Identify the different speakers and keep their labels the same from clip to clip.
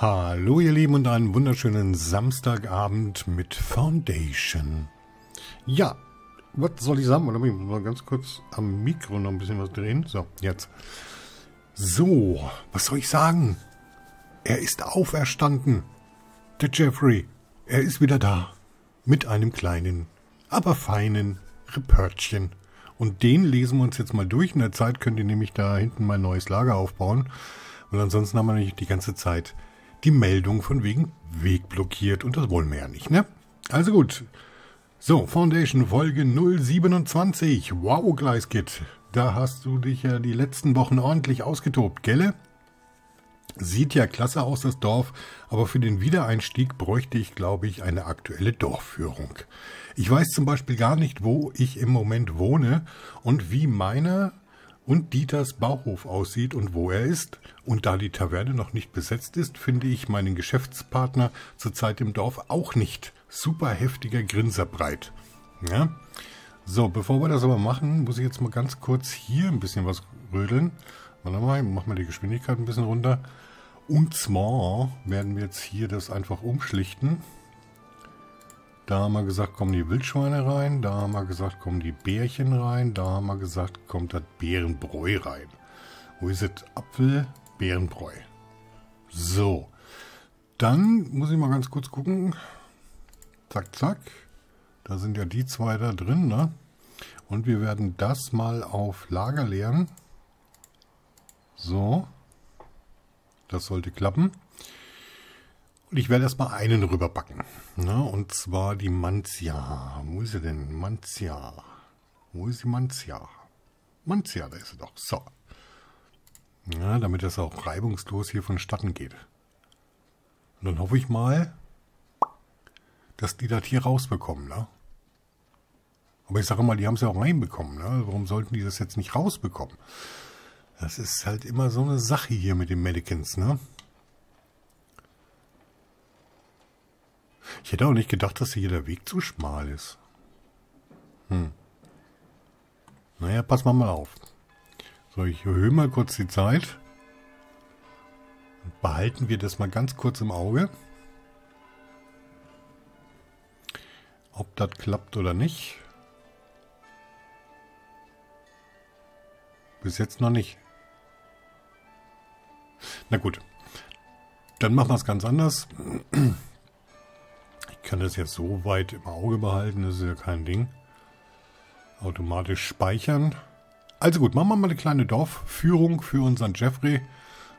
Speaker 1: Hallo ihr Lieben und einen wunderschönen Samstagabend mit Foundation. Ja, was soll ich sagen? Mal, ich muss mal ganz kurz am Mikro noch ein bisschen was drehen. So, jetzt. So, was soll ich sagen? Er ist auferstanden. Der Jeffrey. Er ist wieder da. Mit einem kleinen, aber feinen Repörtchen. Und den lesen wir uns jetzt mal durch. In der Zeit könnt ihr nämlich da hinten mein neues Lager aufbauen. Und ansonsten haben wir nämlich die ganze Zeit die Meldung von wegen Weg blockiert und das wollen wir ja nicht, ne? Also gut. So, Foundation Folge 027. Wow, Gleiskit. Da hast du dich ja die letzten Wochen ordentlich ausgetobt, gelle? Sieht ja klasse aus, das Dorf, aber für den Wiedereinstieg bräuchte ich, glaube ich, eine aktuelle Dorfführung. Ich weiß zum Beispiel gar nicht, wo ich im Moment wohne und wie meine und Dieters Bauhof aussieht und wo er ist. Und da die Taverne noch nicht besetzt ist, finde ich meinen Geschäftspartner zurzeit im Dorf auch nicht. Super heftiger Grinserbreit. Ja? So, bevor wir das aber machen, muss ich jetzt mal ganz kurz hier ein bisschen was rödeln. Warte mal, machen wir die Geschwindigkeit ein bisschen runter. Und zwar werden wir jetzt hier das einfach umschlichten. Da haben wir gesagt, kommen die Wildschweine rein. Da haben wir gesagt, kommen die Bärchen rein. Da haben wir gesagt, kommt das Bärenbräu rein. Wo ist es? Apfel, Bärenbräu. So. Dann muss ich mal ganz kurz gucken. Zack, zack. Da sind ja die zwei da drin, ne? Und wir werden das mal auf Lager leeren. So. Das sollte klappen. Und ich werde erstmal einen rüberbacken. Ne? Und zwar die Manzia. Wo ist sie denn? Manzia. Wo ist die Manzia? Manzia, da ist sie doch. So. Ja, damit das auch reibungslos hier vonstatten geht. Und dann hoffe ich mal, dass die das hier rausbekommen, ne? Aber ich sage mal, die haben es ja auch reinbekommen, ne? Warum sollten die das jetzt nicht rausbekommen? Das ist halt immer so eine Sache hier mit den Medicants, ne? Ich hätte auch nicht gedacht, dass hier der Weg zu schmal ist. Hm. Naja, pass mal mal auf. So, ich erhöhe mal kurz die Zeit. Behalten wir das mal ganz kurz im Auge. Ob das klappt oder nicht. Bis jetzt noch nicht. Na gut. Dann machen wir es ganz anders kann das jetzt so weit im Auge behalten, das ist ja kein Ding. Automatisch speichern. Also gut, machen wir mal eine kleine Dorfführung für unseren Jeffrey.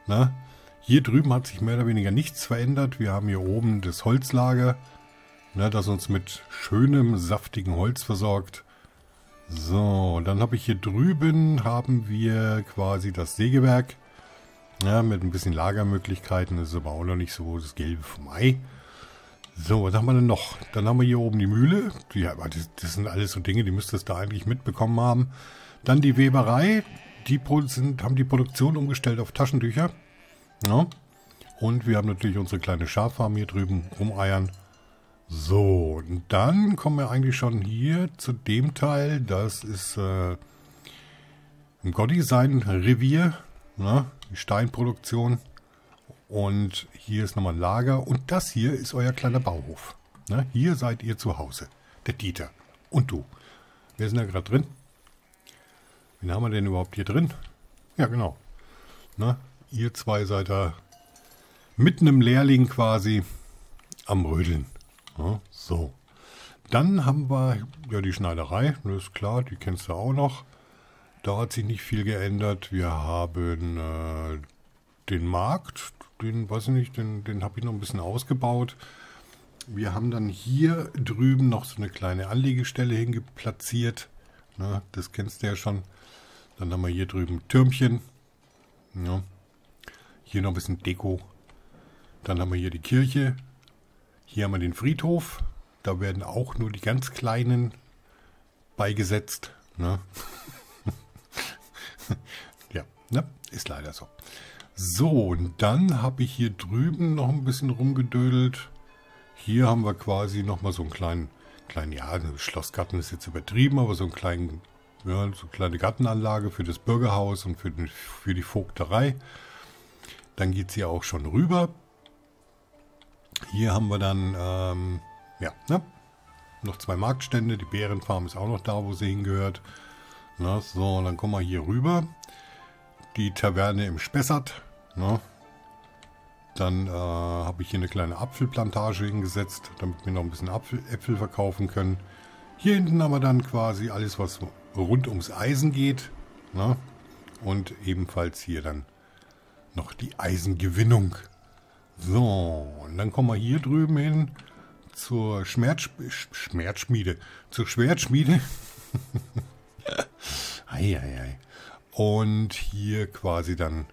Speaker 1: Na, hier drüben hat sich mehr oder weniger nichts verändert. Wir haben hier oben das Holzlager, ne, das uns mit schönem, saftigen Holz versorgt. So, dann habe ich hier drüben haben wir quasi das Sägewerk. Ja, mit ein bisschen Lagermöglichkeiten. Das ist aber auch noch nicht so das Gelbe vom Ei. So, was haben wir denn noch? Dann haben wir hier oben die Mühle. Ja, das, das sind alles so Dinge, die müsstest du eigentlich mitbekommen haben. Dann die Weberei. Die sind, haben die Produktion umgestellt auf Taschentücher. Ja. Und wir haben natürlich unsere kleine Schaffarm hier drüben rumeiern. So, und dann kommen wir eigentlich schon hier zu dem Teil. Das ist äh, Gotti sein Revier. Ne? Steinproduktion. Und hier ist nochmal ein Lager. Und das hier ist euer kleiner Bauhof. Ne? Hier seid ihr zu Hause. Der Dieter. Und du. Wer denn da gerade drin? Wen haben wir denn überhaupt hier drin? Ja, genau. Ne? Ihr zwei seid da mitten im Lehrling quasi am Rödeln. Ja, so. Dann haben wir ja die Schneiderei. Das ist klar, die kennst du auch noch. Da hat sich nicht viel geändert. Wir haben äh, den Markt den, weiß ich nicht, den, den habe ich noch ein bisschen ausgebaut. Wir haben dann hier drüben noch so eine kleine Anlegestelle hingeplatziert. Na, das kennst du ja schon. Dann haben wir hier drüben Türmchen. Ja. Hier noch ein bisschen Deko. Dann haben wir hier die Kirche. Hier haben wir den Friedhof. Da werden auch nur die ganz kleinen beigesetzt. Ne? ja, ne? ist leider so. So, und dann habe ich hier drüben noch ein bisschen rumgedödelt. Hier haben wir quasi nochmal so einen kleinen, kleinen, ja, Schlossgarten ist jetzt übertrieben, aber so einen kleinen, ja, so eine kleine Gartenanlage für das Bürgerhaus und für, den, für die Vogterei. Dann geht es hier auch schon rüber. Hier haben wir dann, ähm, ja, ne? noch zwei Marktstände. Die Bärenfarm ist auch noch da, wo sie hingehört. Na, so, dann kommen wir hier rüber. Die Taverne im Spessart. Na. Dann äh, habe ich hier eine kleine Apfelplantage hingesetzt, damit wir noch ein bisschen Apfel, Äpfel verkaufen können. Hier hinten haben wir dann quasi alles, was rund ums Eisen geht. Na. Und ebenfalls hier dann noch die Eisengewinnung. So, und dann kommen wir hier drüben hin zur Schmerz, Schmerzschmiede, zur Schwertschmiede. ei, ei, ei. Und hier quasi dann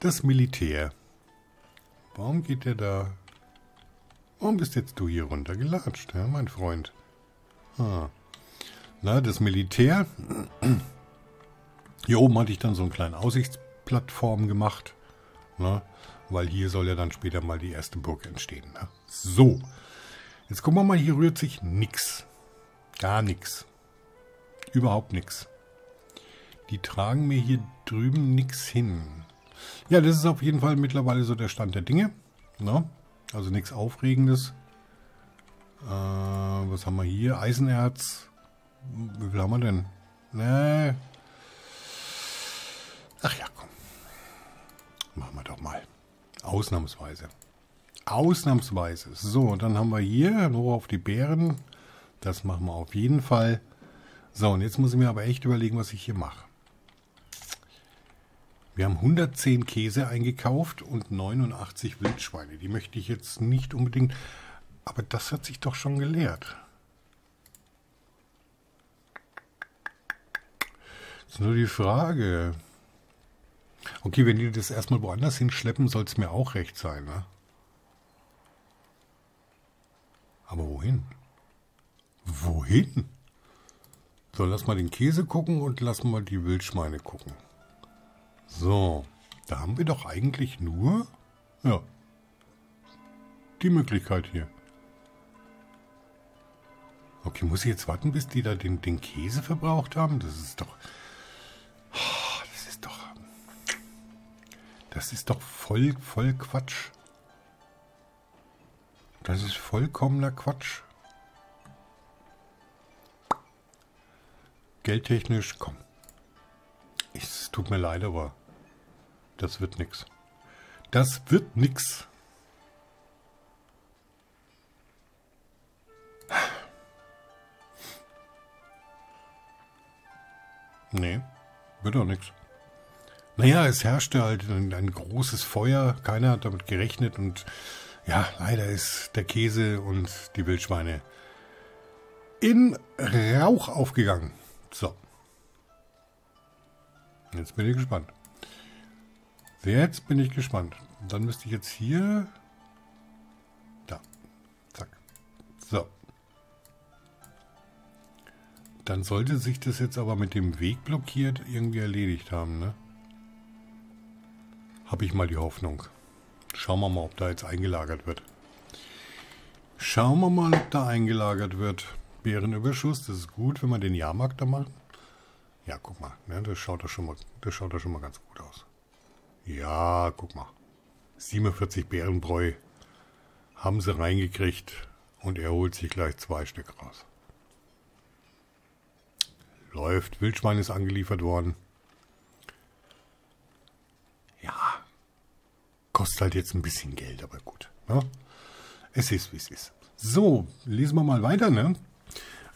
Speaker 1: das Militär. Warum geht der da? Warum bist jetzt du hier runtergelatscht, ja, mein Freund? Ah. Na, das Militär. Hier oben hatte ich dann so eine kleine Aussichtsplattform gemacht. Ne? Weil hier soll ja dann später mal die erste Burg entstehen. Ne? So. Jetzt gucken wir mal, hier rührt sich nichts. Gar nichts. Überhaupt nichts. Die tragen mir hier drüben nichts hin. Ja, das ist auf jeden Fall mittlerweile so der Stand der Dinge. Ne? Also nichts Aufregendes. Äh, was haben wir hier? Eisenerz. Wie viel haben wir denn? Nee. Ach ja, komm. Machen wir doch mal. Ausnahmsweise. Ausnahmsweise. So, dann haben wir hier nur auf die Beeren. Das machen wir auf jeden Fall. So, und jetzt muss ich mir aber echt überlegen, was ich hier mache. Wir haben 110 Käse eingekauft und 89 Wildschweine. Die möchte ich jetzt nicht unbedingt... Aber das hat sich doch schon gelehrt. Das ist nur die Frage. Okay, wenn die das erstmal woanders hinschleppen, soll es mir auch recht sein, ne? Aber wohin? Wohin? So, lass mal den Käse gucken und lass mal die Wildschweine gucken. So, da haben wir doch eigentlich nur, ja, die Möglichkeit hier. Okay, muss ich jetzt warten, bis die da den, den Käse verbraucht haben? Das ist doch... Das ist doch... Das ist doch voll, voll Quatsch. Das ist vollkommener Quatsch. Geldtechnisch, komm. Es tut mir leid, aber das wird nix. Das wird nix. Nee, wird auch nichts. Naja, es herrschte halt ein, ein, großes Feuer. Keiner hat damit gerechnet und ja, leider ist der Käse und die Wildschweine in Rauch aufgegangen. So. Jetzt bin ich gespannt. Jetzt bin ich gespannt. Dann müsste ich jetzt hier... Da. Zack. So. Dann sollte sich das jetzt aber mit dem Weg blockiert irgendwie erledigt haben, ne? Habe ich mal die Hoffnung. Schauen wir mal, ob da jetzt eingelagert wird. Schauen wir mal, ob da eingelagert wird. Bärenüberschuss, das ist gut, wenn wir den Jahrmarkt da machen. Ja, guck mal, ne, das schaut doch schon mal, das schaut doch schon mal ganz gut aus. Ja, guck mal. 47 Bärenbräu haben sie reingekriegt und er holt sich gleich zwei Stück raus. Läuft, Wildschwein ist angeliefert worden. Kostet halt jetzt ein bisschen Geld, aber gut. Ne? Es ist, wie es ist. So, lesen wir mal weiter, ne?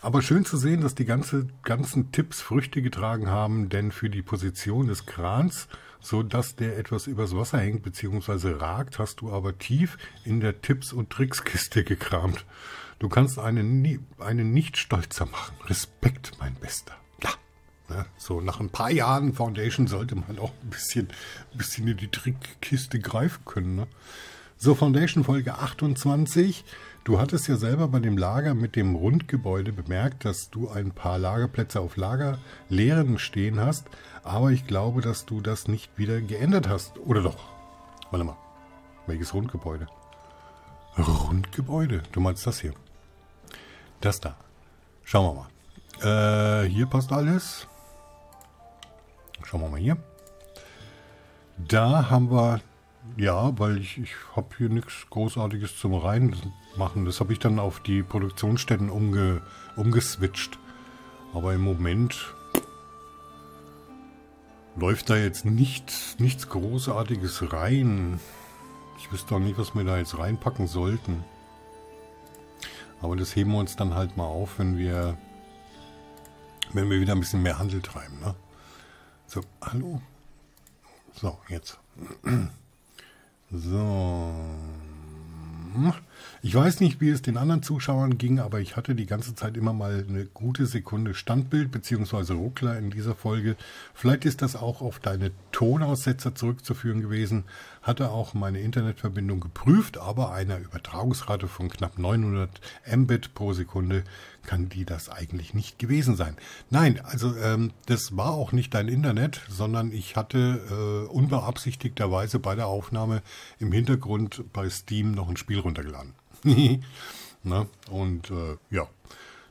Speaker 1: Aber schön zu sehen, dass die ganze, ganzen Tipps Früchte getragen haben, denn für die Position des Krans, so dass der etwas übers Wasser hängt bzw. ragt, hast du aber tief in der Tipps- und Trickskiste gekramt. Du kannst einen, einen nicht stolzer machen. Respekt, mein Bester. Ne? So nach ein paar Jahren Foundation sollte man auch ein bisschen, ein bisschen in die Trickkiste greifen können. Ne? So, Foundation Folge 28. Du hattest ja selber bei dem Lager mit dem Rundgebäude bemerkt, dass du ein paar Lagerplätze auf Lager leeren stehen hast. Aber ich glaube, dass du das nicht wieder geändert hast. Oder doch? Warte mal. Welches Rundgebäude? Rundgebäude? Du meinst das hier? Das da. Schauen wir mal. Äh, hier passt alles. Schauen wir mal hier. Da haben wir Ja, weil ich, ich habe hier nichts Großartiges zum Reinmachen. Das habe ich dann auf die Produktionsstätten umge, umgeswitcht. Aber im Moment läuft da jetzt nicht, nichts Großartiges rein. Ich wüsste auch nicht, was wir da jetzt reinpacken sollten. Aber das heben wir uns dann halt mal auf, wenn wir, wenn wir wieder ein bisschen mehr Handel treiben. Ne? So, hallo? So, jetzt. So. Ich weiß nicht, wie es den anderen Zuschauern ging, aber ich hatte die ganze Zeit immer mal eine gute Sekunde Standbild bzw. Ruckler in dieser Folge. Vielleicht ist das auch auf deine Tonaussetzer zurückzuführen gewesen. Hatte auch meine Internetverbindung geprüft, aber einer Übertragungsrate von knapp 900 Mbit pro Sekunde kann die das eigentlich nicht gewesen sein. Nein, also ähm, das war auch nicht dein Internet, sondern ich hatte äh, unbeabsichtigterweise bei der Aufnahme im Hintergrund bei Steam noch ein Spiel runtergeladen. Na, und äh, ja,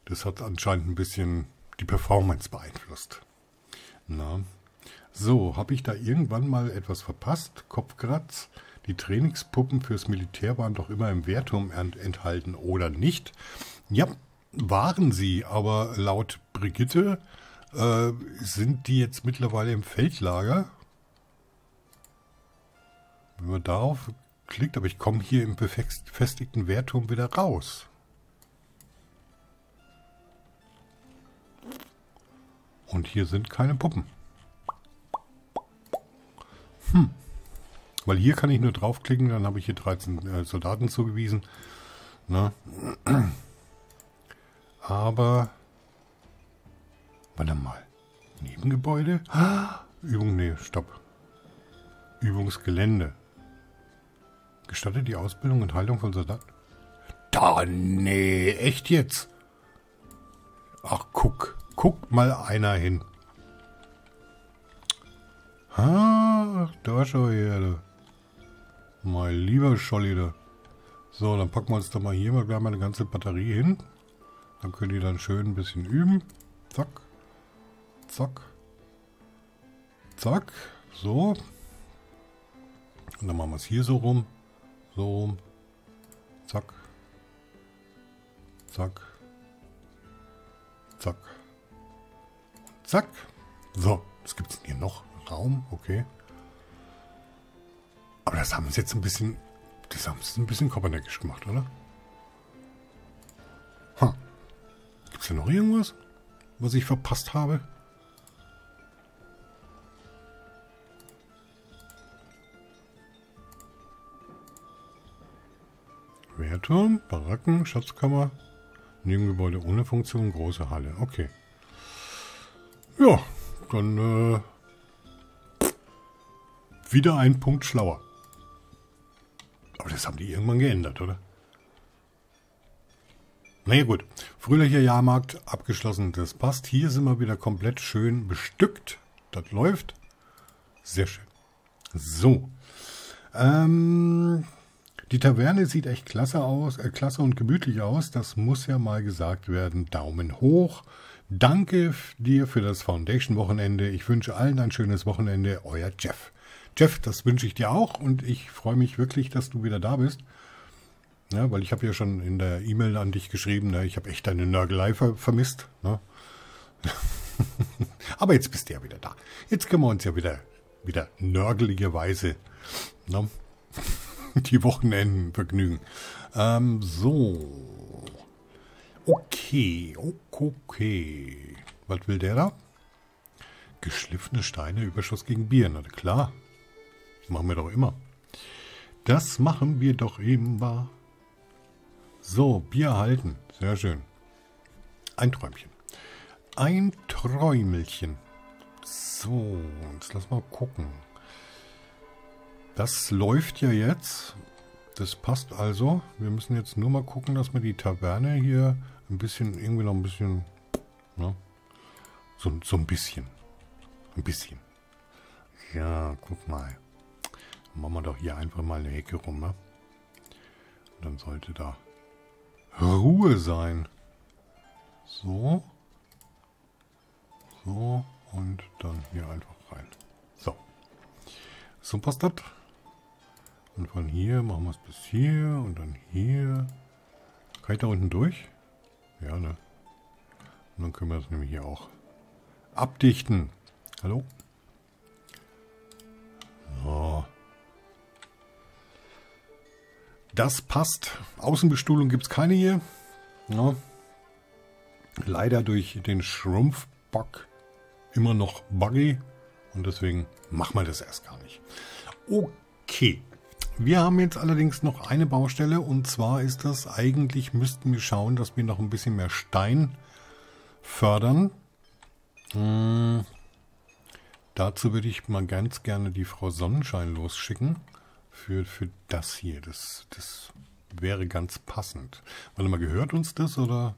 Speaker 1: das hat anscheinend ein bisschen die Performance beeinflusst. Na. So, habe ich da irgendwann mal etwas verpasst? Kopfkratz? Die Trainingspuppen fürs Militär waren doch immer im Wehrturm enthalten, oder nicht? Ja, waren sie, aber laut Brigitte äh, sind die jetzt mittlerweile im Feldlager. Wenn man darauf klickt, aber ich komme hier im befestigten Wehrturm wieder raus. Und hier sind keine Puppen. Hm. Weil hier kann ich nur draufklicken, dann habe ich hier 13 äh, Soldaten zugewiesen. Na. Aber. Warte mal. Nebengebäude? Ah, Übung, nee, stopp. Übungsgelände. Gestattet die Ausbildung und Haltung von Soldaten? Da, nee, echt jetzt? Ach, guck. Guck mal einer hin. Ah, da schau her, du. Mein lieber Scholli, da. So, dann packen wir uns doch mal hier mal gleich mal eine ganze Batterie hin. Dann können die dann schön ein bisschen üben. Zack. Zack. Zack. So. Und dann machen wir es hier so rum. So. Zack. Zack. Zack. Zack. So. Was gibt es denn hier noch? Raum. Okay. Aber das haben sie jetzt ein bisschen... Das haben sie ein bisschen koperneckisch gemacht, oder? Hm. Gibt es hier noch irgendwas, was ich verpasst habe? Wehrturm, Baracken, Schatzkammer, Nebengebäude ohne Funktion, große Halle. Okay. Ja, dann äh, wieder ein Punkt schlauer. Aber das haben die irgendwann geändert, oder? Naja gut, fröhlicher Jahrmarkt abgeschlossen, das passt. Hier sind wir wieder komplett schön bestückt. Das läuft. Sehr schön. So. Ähm, die Taverne sieht echt klasse aus, äh, klasse und gemütlich aus. Das muss ja mal gesagt werden. Daumen hoch. Danke dir für das Foundation-Wochenende. Ich wünsche allen ein schönes Wochenende. Euer Jeff. Jeff, das wünsche ich dir auch und ich freue mich wirklich, dass du wieder da bist. Ja, weil ich habe ja schon in der E-Mail an dich geschrieben, ne, ich habe echt deine Nörgelei ver vermisst. Ne? Aber jetzt bist du ja wieder da. Jetzt können wir uns ja wieder, wieder nörgeligerweise ne? die Wochenenden vergnügen. Ähm, so. Okay, okay. Was will der da? Geschliffene Steine, Überschuss gegen Bier. Na klar. Machen wir doch immer. Das machen wir doch immer. So, Bier halten. Sehr schön. Ein Träumchen. Ein Träumelchen. So, jetzt lass mal gucken. Das läuft ja jetzt. Das passt also. Wir müssen jetzt nur mal gucken, dass wir die Taverne hier ein bisschen, irgendwie noch ein bisschen, ne? So, so ein bisschen. Ein bisschen. Ja, guck mal. Machen wir doch hier einfach mal eine Hecke rum, ne? dann sollte da Ruhe sein. So. So. Und dann hier einfach rein. So. So passt das. Und von hier machen wir es bis hier und dann hier. Kann ich da unten durch? Ja, ne? Und dann können wir das nämlich hier auch abdichten. Hallo? So. Das passt. Außenbestuhlung gibt es keine hier. Ja. Leider durch den Schrumpfbock immer noch buggy. Und deswegen machen wir das erst gar nicht. Okay. Wir haben jetzt allerdings noch eine Baustelle und zwar ist das, eigentlich müssten wir schauen, dass wir noch ein bisschen mehr Stein fördern. Hm. Dazu würde ich mal ganz gerne die Frau Sonnenschein losschicken. Für, für das hier. Das, das wäre ganz passend. Warte mal, gehört uns das oder?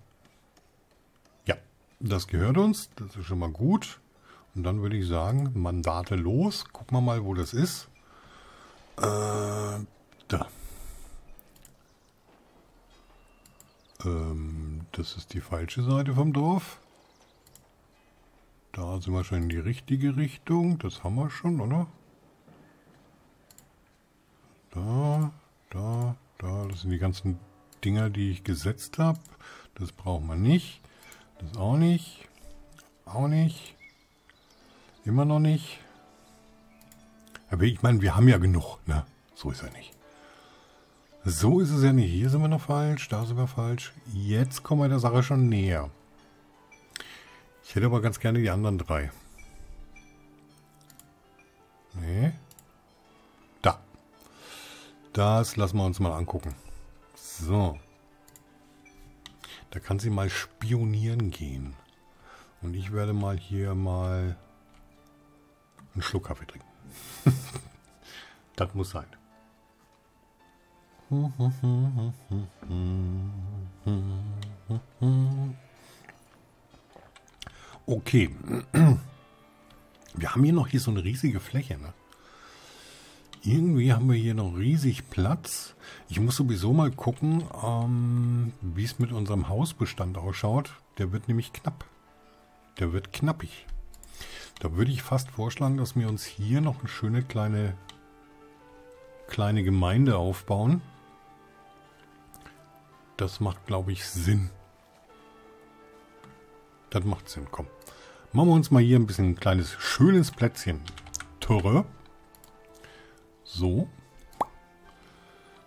Speaker 1: Ja, das gehört uns. Das ist schon mal gut. Und dann würde ich sagen, Mandate los. Gucken wir mal, wo das ist. Äh, da. Ähm, das ist die falsche Seite vom Dorf. Da sind wir schon in die richtige Richtung. Das haben wir schon, oder? Da, da, da. Das sind die ganzen Dinger, die ich gesetzt habe. Das braucht man nicht. Das auch nicht. Auch nicht. Immer noch nicht. Aber ich meine, wir haben ja genug, ne? So ist er nicht. So ist es ja nicht. Hier sind wir noch falsch, da sind wir falsch. Jetzt kommen wir der Sache schon näher. Ich hätte aber ganz gerne die anderen drei. Nee. Da. Das lassen wir uns mal angucken. So. Da kann sie mal spionieren gehen. Und ich werde mal hier mal einen Schluck Kaffee trinken. das muss sein. Okay. Wir haben hier noch hier so eine riesige Fläche, ne? Irgendwie haben wir hier noch riesig Platz. Ich muss sowieso mal gucken, ähm, wie es mit unserem Hausbestand ausschaut. Der wird nämlich knapp. Der wird knappig. Da würde ich fast vorschlagen, dass wir uns hier noch eine schöne kleine, kleine Gemeinde aufbauen. Das macht, glaube ich, Sinn. Das macht Sinn, komm. Machen wir uns mal hier ein bisschen ein kleines, schönes Plätzchen. Tore. So.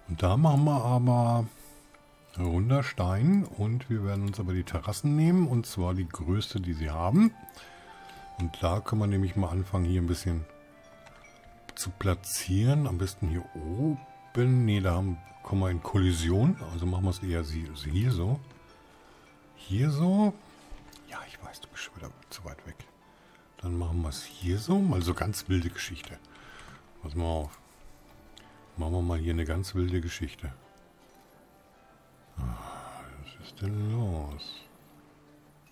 Speaker 1: Und da machen wir aber runder Stein und wir werden uns aber die Terrassen nehmen und zwar die größte, die sie haben. Und da kann man nämlich mal anfangen, hier ein bisschen zu platzieren. Am besten hier oben. Ne, da haben, kommen wir in Kollision. Also machen wir es eher hier so. Hier so. Ja, ich weiß, du bist schon wieder zu weit weg. Dann machen wir es hier so. Mal so ganz wilde Geschichte. Pass mal auf. Machen wir mal hier eine ganz wilde Geschichte. Ah, was ist denn los?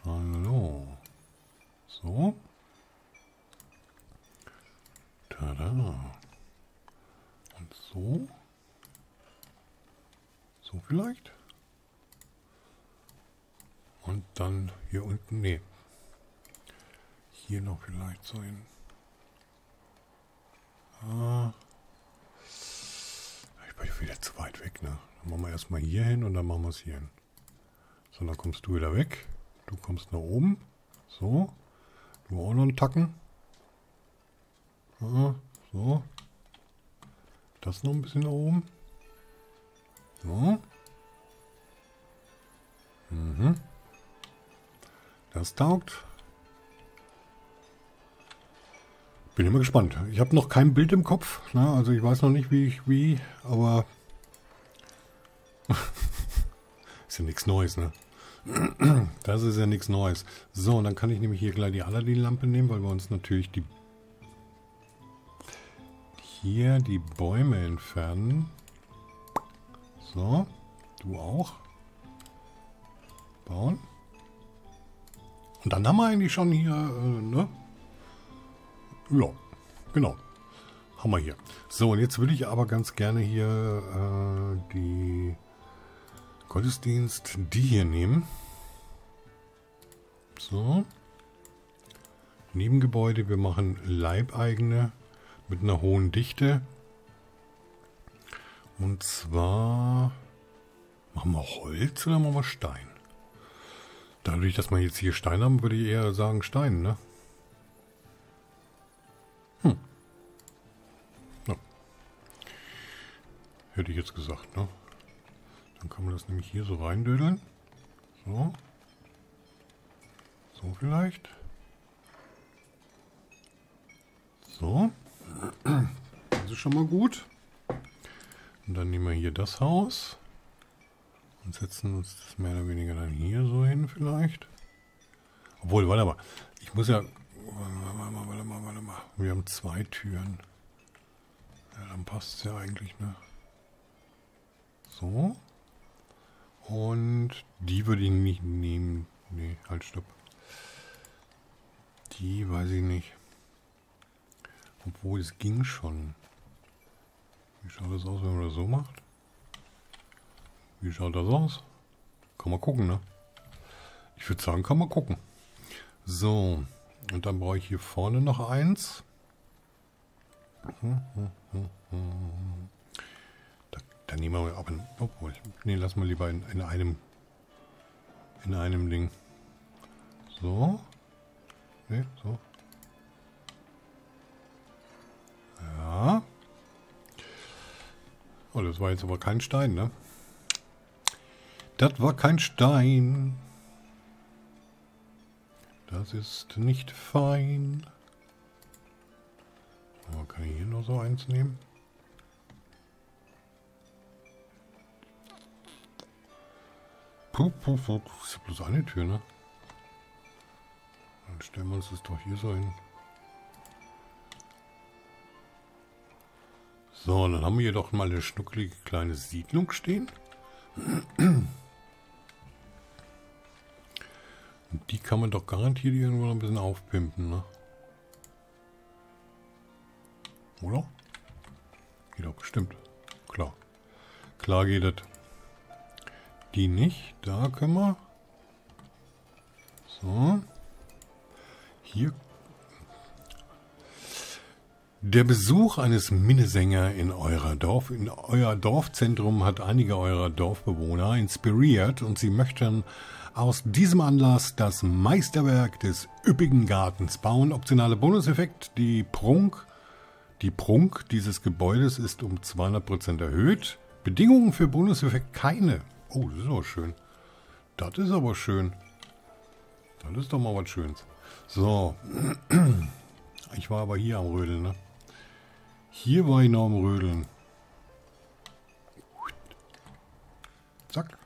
Speaker 1: Hallo. So. Tada. Und so. So vielleicht. Und dann hier unten, nee. Hier noch vielleicht so hin. Ah. Ich bin wieder zu weit weg, ne? Dann machen wir erstmal hier hin und dann machen wir es hier hin. So, dann kommst du wieder weg. Du kommst nach oben. So. Du auch noch einen Tacken. Ja, so. Das noch ein bisschen nach oben. So. Mhm. Das taugt. Bin immer gespannt. Ich habe noch kein Bild im Kopf. Ne? Also ich weiß noch nicht, wie ich wie, aber ist ja nichts Neues, ne? Das ist ja nichts Neues. So, und dann kann ich nämlich hier gleich die Aladdin-Lampe nehmen, weil wir uns natürlich die hier die Bäume entfernen. So, du auch. Bauen. Und dann haben wir eigentlich schon hier, äh, ne? Ja, genau. Haben wir hier. So, und jetzt würde ich aber ganz gerne hier äh, die Gottesdienst, die hier nehmen. So. Nebengebäude, wir machen leibeigene mit einer hohen Dichte. Und zwar machen wir Holz oder machen wir Stein? Dadurch, dass wir jetzt hier Stein haben, würde ich eher sagen Stein, ne? Hm. Ja. Hätte ich jetzt gesagt, ne? Dann kann man das nämlich hier so reindödeln. So. So vielleicht. So. Das ist schon mal gut. Und dann nehmen wir hier das Haus. Und setzen uns das mehr oder weniger dann hier so hin vielleicht. Obwohl, warte mal. Ich muss ja... Warte mal, warte mal, warte mal. Wir haben zwei Türen. Ja, dann passt es ja eigentlich, ne? So. Und die würde ich nicht nehmen. Nee, halt, stopp. Die weiß ich nicht. Obwohl, es ging schon. Wie schaut das aus, wenn man das so macht? Wie schaut das aus? Kann man gucken, ne? Ich würde sagen, kann man gucken. So, und dann brauche ich hier vorne noch eins. Da, da nehmen wir aber, obwohl, nee, lassen wir lieber in, in einem, in einem Ding. So. Ne, so. Ja. Oh, das war jetzt aber kein Stein, ne? Das war kein Stein. Das ist nicht fein. Aber kann ich hier noch so eins nehmen? Puh, puh, puh. Das ist bloß eine Tür, ne? Dann stellen wir uns das doch hier so hin. So, dann haben wir hier doch mal eine schnuckelige kleine Siedlung stehen. Und die kann man doch garantiert irgendwo noch ein bisschen aufpimpen, ne? Oder? Geht doch bestimmt. Klar. Klar geht das. Die nicht. Da können wir. So. Hier der Besuch eines Minnesänger in eurer Dorf, in euer Dorfzentrum hat einige eurer Dorfbewohner inspiriert und sie möchten aus diesem Anlass das Meisterwerk des üppigen Gartens bauen. Optionale Bonuseffekt, die Prunk, die Prunk dieses Gebäudes ist um 200% erhöht. Bedingungen für Bonuseffekt keine. Oh, das ist aber schön. Das ist aber schön. Das ist doch mal was Schönes. So. Ich war aber hier am Rödeln, ne? Hier war ich noch am Rödeln. Zack.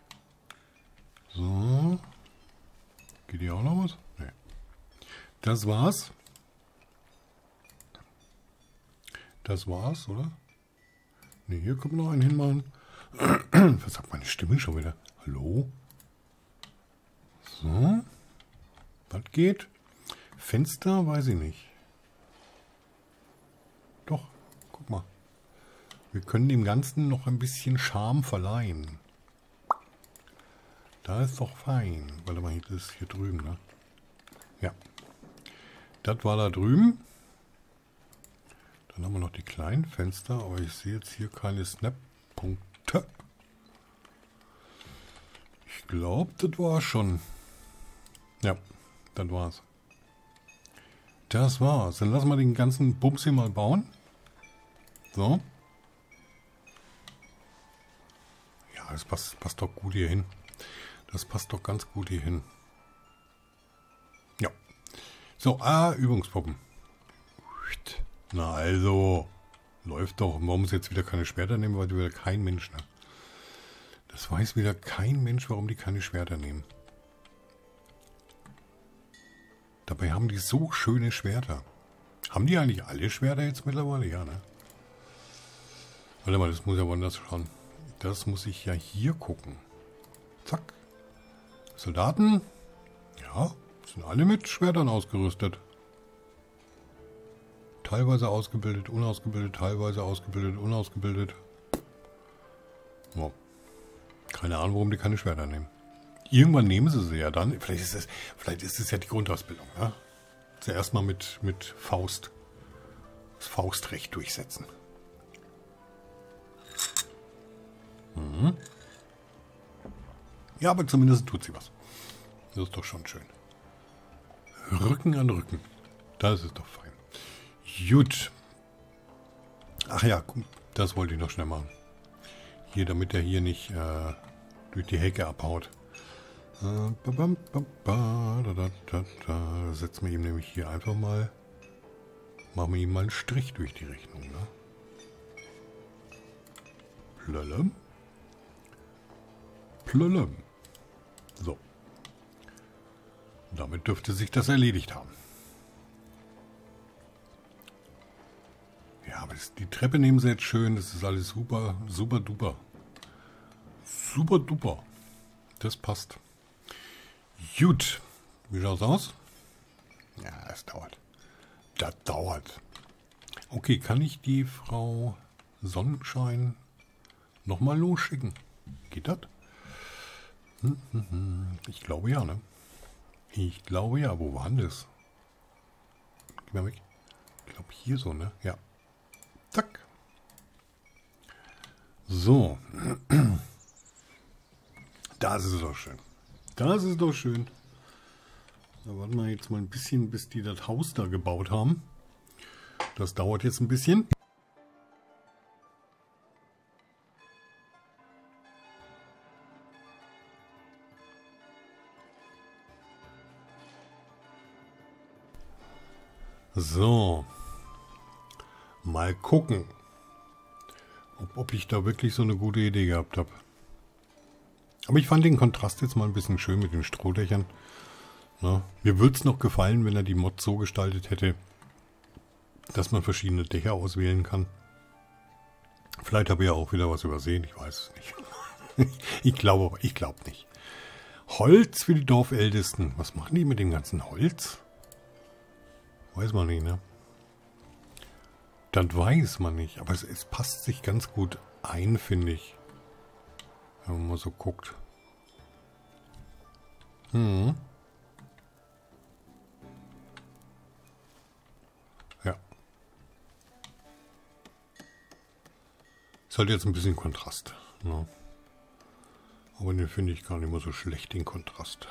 Speaker 1: So. Geht hier auch noch was? Nee. Das war's. Das war's, oder? Ne, hier kommt noch ein hinmachen. Was sagt meine Stimme schon wieder? Hallo? So. Was geht? Fenster, weiß ich nicht. Wir können dem Ganzen noch ein bisschen Charme verleihen. Da ist doch fein. Warte mal, das ist hier drüben, ne? Ja. Das war da drüben. Dann haben wir noch die kleinen Fenster, aber ich sehe jetzt hier keine Snap-Punkte. Ich glaube, das war schon. Ja, das war's. Das war's. Dann lassen wir den ganzen Bums hier mal bauen. So. Das passt, passt doch gut hier hin. Das passt doch ganz gut hier hin. Ja. So, ah, Übungspuppen. Na also, läuft doch. Warum muss jetzt wieder keine Schwerter nehmen? Weil wieder kein Mensch, ne? Das weiß wieder kein Mensch, warum die keine Schwerter nehmen. Dabei haben die so schöne Schwerter. Haben die eigentlich alle Schwerter jetzt mittlerweile? Ja, ne? Warte mal, das muss ja woanders schauen. Das muss ich ja hier gucken. Zack. Soldaten. Ja, sind alle mit Schwertern ausgerüstet. Teilweise ausgebildet, unausgebildet, teilweise ausgebildet, unausgebildet. Oh. Keine Ahnung, warum die keine Schwerter nehmen. Irgendwann nehmen sie sie ja dann. Vielleicht ist es, vielleicht ist es ja die Grundausbildung. Ja? Zuerst mal mit, mit Faust. Das Faustrecht durchsetzen. Ja, aber zumindest tut sie was. Das ist doch schon schön. Rücken an Rücken. Das ist doch fein. Gut. Ach ja, das wollte ich noch schnell machen. Hier, damit er hier nicht äh, durch die Hecke abhaut. Äh, Setzen wir ihm nämlich hier einfach mal, machen wir ihm mal einen Strich durch die Rechnung. Ne? Plöllem. Plöllem. So. Damit dürfte sich das erledigt haben. Ja, aber die Treppe nehmen sie jetzt schön. Das ist alles super, super duper. Super duper. Das passt. Gut. Wie schaut's aus? Ja, es dauert. Das dauert. Okay, kann ich die Frau Sonnenschein nochmal losschicken? Geht das? Ich glaube ja, ne? Ich glaube ja. Wo war denn das? Geh mal weg. Ich glaube hier so, ne? Ja. Zack. So. Das ist doch schön. Das ist doch schön. Da warten wir jetzt mal ein bisschen, bis die das Haus da gebaut haben. Das dauert jetzt ein bisschen. So. Mal gucken, ob, ob ich da wirklich so eine gute Idee gehabt habe. Aber ich fand den Kontrast jetzt mal ein bisschen schön mit den Strohdächern. Na, mir würde es noch gefallen, wenn er die Mod so gestaltet hätte, dass man verschiedene Dächer auswählen kann. Vielleicht habe ich ja auch wieder was übersehen, ich weiß es nicht. ich glaube ich glaube nicht. Holz für die Dorfältesten. Was machen die mit dem ganzen Holz? Weiß man nicht, ne? Das weiß man nicht, aber es, es passt sich ganz gut ein, finde ich. Wenn man mal so guckt. Hm. Ja. Ist halt jetzt ein bisschen Kontrast. Ne? Aber den finde ich gar nicht mehr so schlecht, den Kontrast.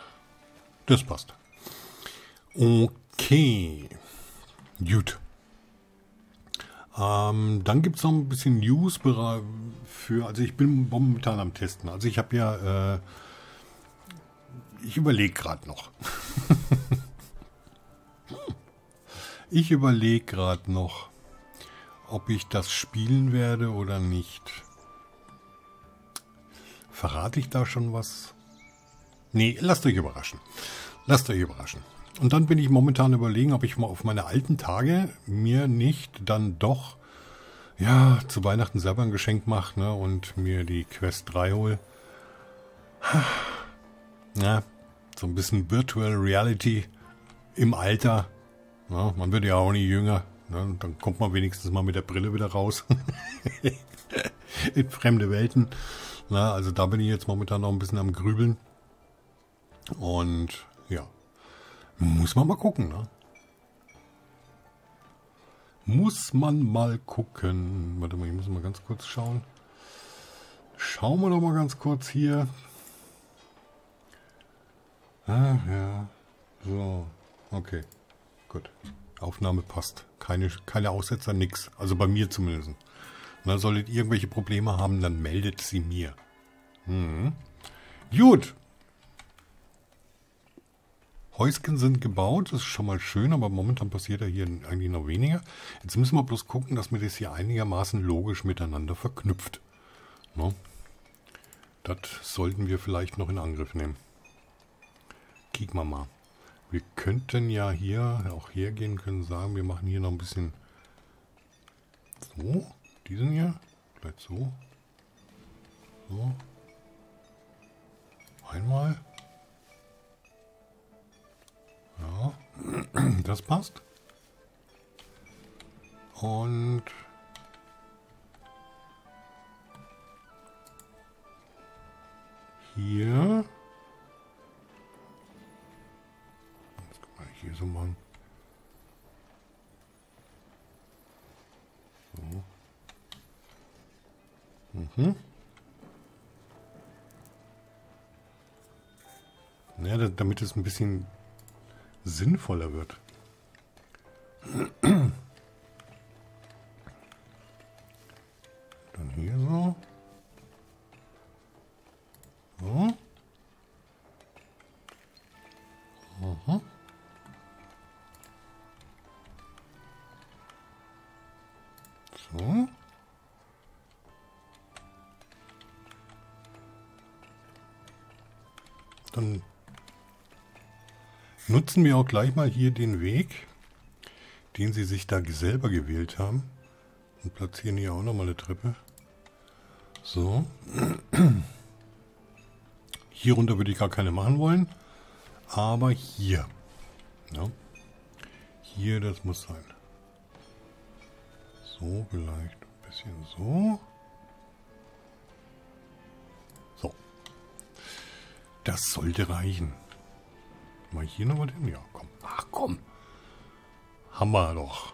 Speaker 1: Das passt. Okay. Gut. Ähm, dann gibt es noch ein bisschen News für, also ich bin momentan am Testen. Also ich habe ja, äh, ich überlege gerade noch. ich überlege gerade noch, ob ich das spielen werde oder nicht. Verrate ich da schon was? Nee, lasst euch überraschen. Lasst euch überraschen. Und dann bin ich momentan überlegen, ob ich mal auf meine alten Tage mir nicht dann doch ja zu Weihnachten selber ein Geschenk mache ne, und mir die Quest 3 hole. Ja, so ein bisschen Virtual Reality im Alter. Ja, man wird ja auch nie jünger. Ne, dann kommt man wenigstens mal mit der Brille wieder raus. In fremde Welten. Na, also da bin ich jetzt momentan noch ein bisschen am Grübeln. Und muss man mal gucken, ne? Muss man mal gucken. Warte mal, ich muss mal ganz kurz schauen. Schauen wir doch mal ganz kurz hier. Ah, ja. So, okay. Gut. Aufnahme passt. Keine, keine Aussetzer, nix. Also bei mir zumindest. Na, solltet ihr irgendwelche Probleme haben, dann meldet sie mir. Hm. Gut. Häuschen sind gebaut, das ist schon mal schön, aber momentan passiert ja hier eigentlich noch weniger. Jetzt müssen wir bloß gucken, dass wir das hier einigermaßen logisch miteinander verknüpft. No? Das sollten wir vielleicht noch in Angriff nehmen. Kicken wir mal. Wir könnten ja hier auch hergehen, können sagen, wir machen hier noch ein bisschen so, diesen hier, vielleicht so, so, einmal, das passt. Und hier. Das kann man hier so machen. So. Mhm. damit es ein bisschen sinnvoller wird. Nutzen wir auch gleich mal hier den Weg, den sie sich da selber gewählt haben. Und platzieren hier auch nochmal eine Treppe. So. Hier runter würde ich gar keine machen wollen. Aber hier. Ja. Hier, das muss sein. So, vielleicht ein bisschen so. So. Das sollte reichen. Mal hier noch was hin? Ja, komm. Ach komm. Haben wir doch.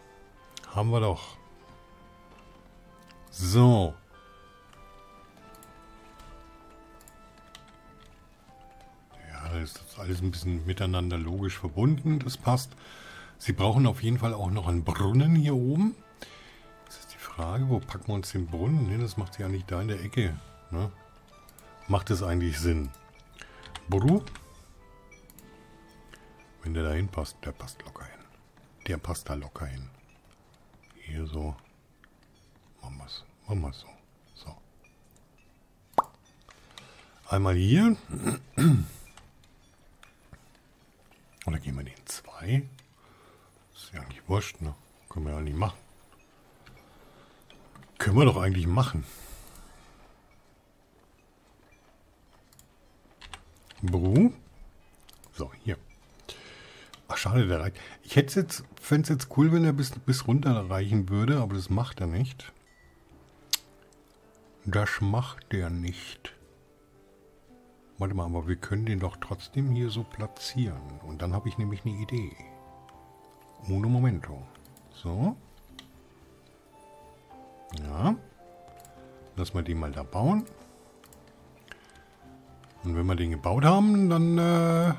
Speaker 1: Haben wir doch. So. Ja, das ist alles ein bisschen miteinander logisch verbunden. Das passt. Sie brauchen auf jeden Fall auch noch einen Brunnen hier oben. Das ist die Frage, wo packen wir uns den Brunnen hin? Das macht sich ja nicht da in der Ecke. Ne? Macht es eigentlich Sinn? Bru? Wenn der da hinpasst, der passt locker hin. Der passt da locker hin. Hier so. Machen wir es. Machen wir es so. So. Einmal hier. Oder gehen wir den zwei? Ist ja eigentlich wurscht, ne? Können wir ja nicht machen. Können wir doch eigentlich machen. Bru. So, hier. Ach, schade, der reicht. Ich hätte jetzt, fände es jetzt cool, wenn er bis, bis runter reichen würde, aber das macht er nicht. Das macht der nicht. Warte mal, aber wir können den doch trotzdem hier so platzieren. Und dann habe ich nämlich eine Idee. Uno momento. So. Ja. Lass mal den mal da bauen. Und wenn wir den gebaut haben, dann äh,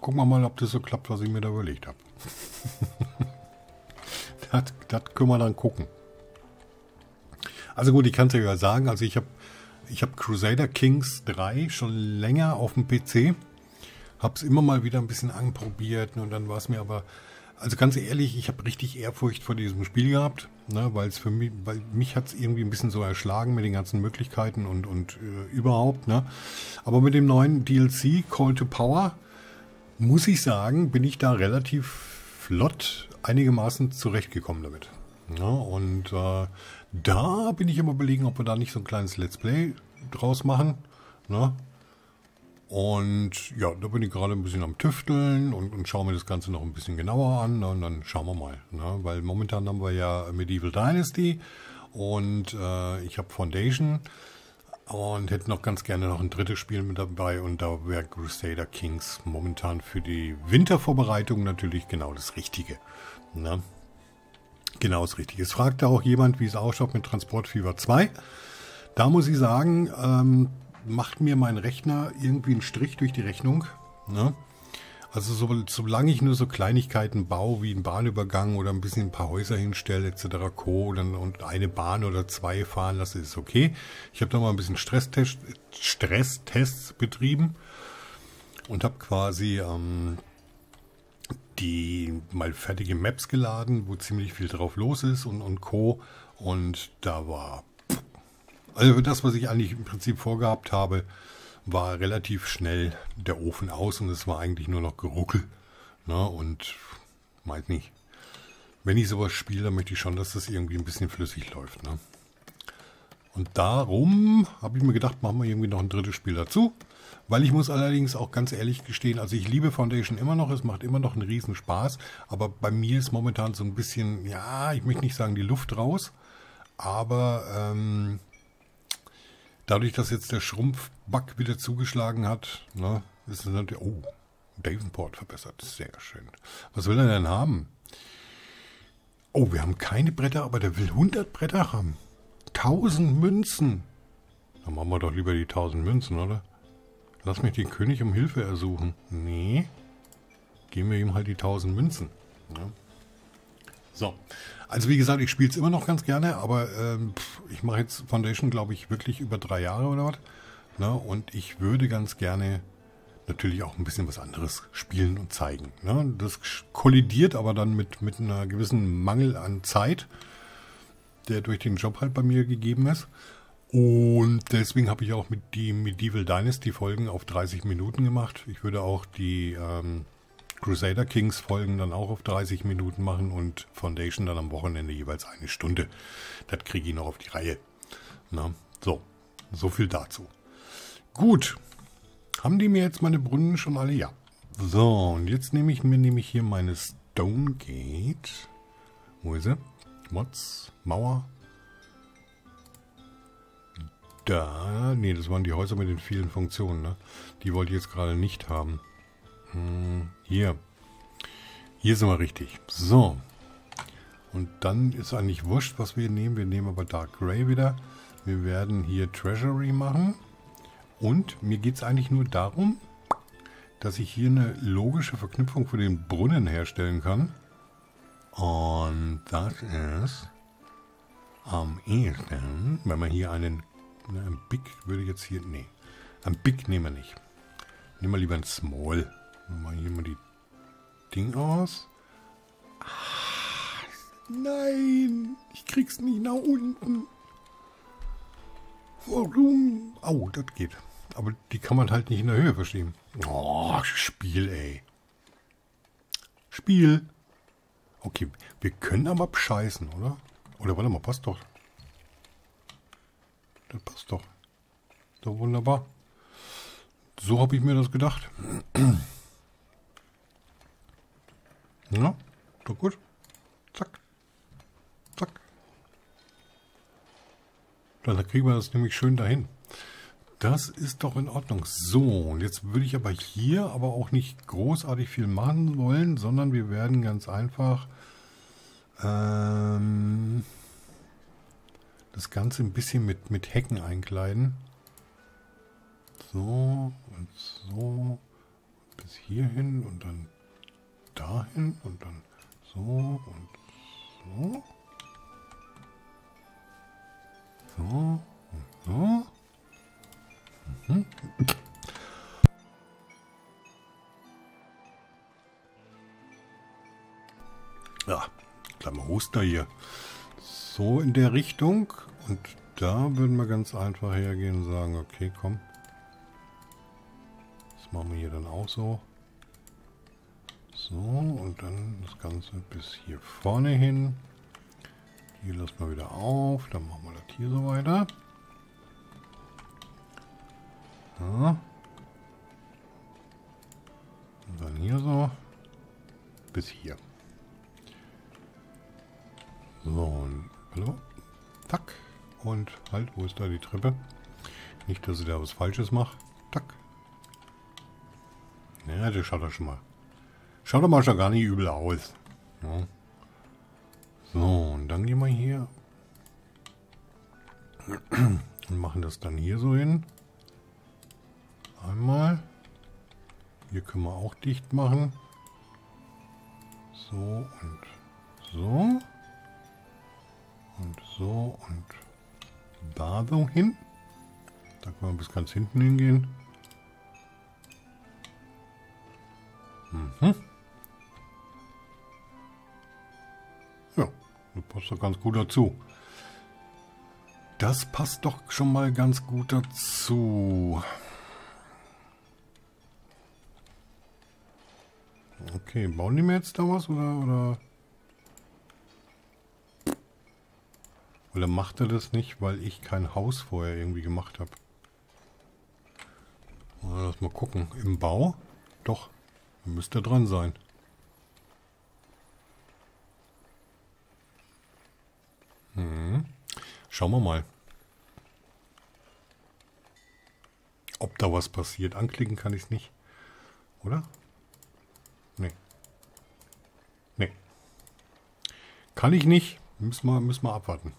Speaker 1: gucken wir mal, ob das so klappt, was ich mir da überlegt habe. das, das können wir dann gucken. Also gut, ich kann es ja sagen. Also ich habe ich hab Crusader Kings 3 schon länger auf dem PC. Habe es immer mal wieder ein bisschen anprobiert und dann war es mir aber... Also ganz ehrlich, ich habe richtig Ehrfurcht vor diesem Spiel gehabt, ne, weil es für mich, weil mich hat es irgendwie ein bisschen so erschlagen mit den ganzen Möglichkeiten und, und äh, überhaupt, ne. Aber mit dem neuen DLC Call to Power muss ich sagen, bin ich da relativ flott einigermaßen zurechtgekommen damit. Ja, und äh, da bin ich immer überlegen, ob wir da nicht so ein kleines Let's Play draus machen. Ne? Und ja, da bin ich gerade ein bisschen am Tüfteln und, und schaue mir das Ganze noch ein bisschen genauer an. Ne? Und dann schauen wir mal. Ne? Weil momentan haben wir ja Medieval Dynasty und äh, ich habe Foundation und hätte noch ganz gerne noch ein drittes Spiel mit dabei. Und da wäre Crusader Kings momentan für die Wintervorbereitung natürlich genau das Richtige. Ne? Genau das Richtige. Es fragte auch jemand, wie es ausschaut mit Transportfieber 2. Da muss ich sagen, ähm, macht mir mein Rechner irgendwie einen Strich durch die Rechnung. Ne? Also so, solange ich nur so Kleinigkeiten baue, wie einen Bahnübergang oder ein bisschen ein paar Häuser hinstelle, etc. Co. und, eine Bahn oder zwei fahren lasse, ist okay. Ich habe da mal ein bisschen Stresstest, Stresstests betrieben und habe quasi ähm, die mal fertige Maps geladen, wo ziemlich viel drauf los ist und, und Co. Und da war, also das, was ich eigentlich im Prinzip vorgehabt habe, war relativ schnell der Ofen aus und es war eigentlich nur noch Geruckel. Ne? Und meint nicht. Wenn ich sowas spiele, dann möchte ich schon, dass das irgendwie ein bisschen flüssig läuft. Ne? Und darum habe ich mir gedacht, machen wir irgendwie noch ein drittes Spiel dazu. Weil ich muss allerdings auch ganz ehrlich gestehen, also ich liebe Foundation immer noch, es macht immer noch einen riesen Spaß, aber bei mir ist momentan so ein bisschen, ja, ich möchte nicht sagen die Luft raus, aber ähm, dadurch, dass jetzt der Schrumpfbug wieder zugeschlagen hat, ne, ist es natürlich, oh, Davenport verbessert, sehr schön. Was will er denn haben? Oh, wir haben keine Bretter, aber der will 100 Bretter haben. 1000 Münzen. Dann machen wir doch lieber die 1000 Münzen, oder? Lass mich den König um Hilfe ersuchen. Nee. Geben wir ihm halt die 1000 Münzen. Ja. So. Also wie gesagt, ich spiele es immer noch ganz gerne, aber ähm, ich mache jetzt Foundation, glaube ich, wirklich über drei Jahre oder was. Ne? Und ich würde ganz gerne natürlich auch ein bisschen was anderes spielen und zeigen. Ne? Das kollidiert aber dann mit, mit einer gewissen Mangel an Zeit, der durch den Job halt bei mir gegeben ist. Und deswegen habe ich auch mit die Medieval Dynasty Folgen auf 30 Minuten gemacht. Ich würde auch die ähm, Crusader Kings Folgen dann auch auf 30 Minuten machen und Foundation dann am Wochenende jeweils eine Stunde. Das kriege ich noch auf die Reihe. Na, so, so viel dazu. Gut, haben die mir jetzt meine Brunnen schon alle? Ja. So, und jetzt nehme ich mir nämlich hier meine Stone Gate. Wo ist sie? Mods, Mauer. Da, nee, das waren die Häuser mit den vielen Funktionen, ne? Die wollte ich jetzt gerade nicht haben. Hm, hier. Hier sind wir richtig. So. Und dann ist eigentlich wurscht, was wir nehmen. Wir nehmen aber Dark Grey wieder. Wir werden hier Treasury machen. Und mir geht es eigentlich nur darum, dass ich hier eine logische Verknüpfung für den Brunnen herstellen kann. Und das ist am ehesten, wenn man hier einen, ne, ein Big würde jetzt hier, nee, ein Big nehmen wir nicht. Nehmen wir lieber ein Small. Wir hier mal die Ding aus. Ah, nein, ich krieg's nicht nach unten. Warum? Au, das geht. Aber die kann man halt nicht in der Höhe verschieben. Oh, Spiel, ey. Spiel. Okay, wir können aber bescheißen, oder? Oder warte mal, passt doch. Das passt doch. So wunderbar. So habe ich mir das gedacht. Ja, doch gut. Zack. Zack. Dann kriegen wir das nämlich schön dahin. Das ist doch in Ordnung. So, und jetzt würde ich aber hier aber auch nicht großartig viel machen wollen, sondern wir werden ganz einfach ähm, das Ganze ein bisschen mit, mit Hecken einkleiden. So und so bis hierhin und dann dahin und dann so und so. So und so. Mhm. Ja, kleiner Huster hier. So in der Richtung. Und da würden wir ganz einfach hergehen und sagen, okay, komm. Das machen wir hier dann auch so. So, und dann das Ganze bis hier vorne hin. Hier lassen wir wieder auf. Dann machen wir das hier so weiter. Ja. Und dann hier so. Bis hier. So, und hallo. Tack. Und halt, wo ist da die Treppe? Nicht, dass ich da was Falsches mache. Tack. Ja, das schaut doch schon mal. Schaut doch mal schon gar nicht übel aus. Ja. So, und dann gehen wir hier und machen das dann hier so hin. Einmal. Hier können wir auch dicht machen. So und so. Und so und da so hin. Da können wir bis ganz hinten hingehen. Mhm. Das passt doch ganz gut dazu. Das passt doch schon mal ganz gut dazu. Okay, bauen die mir jetzt da was oder, oder? Oder macht er das nicht, weil ich kein Haus vorher irgendwie gemacht habe? Lass mal gucken. Im Bau? Doch, müsste dran sein. Schauen wir mal. Ob da was passiert. Anklicken kann ich es nicht. Oder? Nee. Nee. Kann ich nicht. Müssen wir, müssen wir abwarten.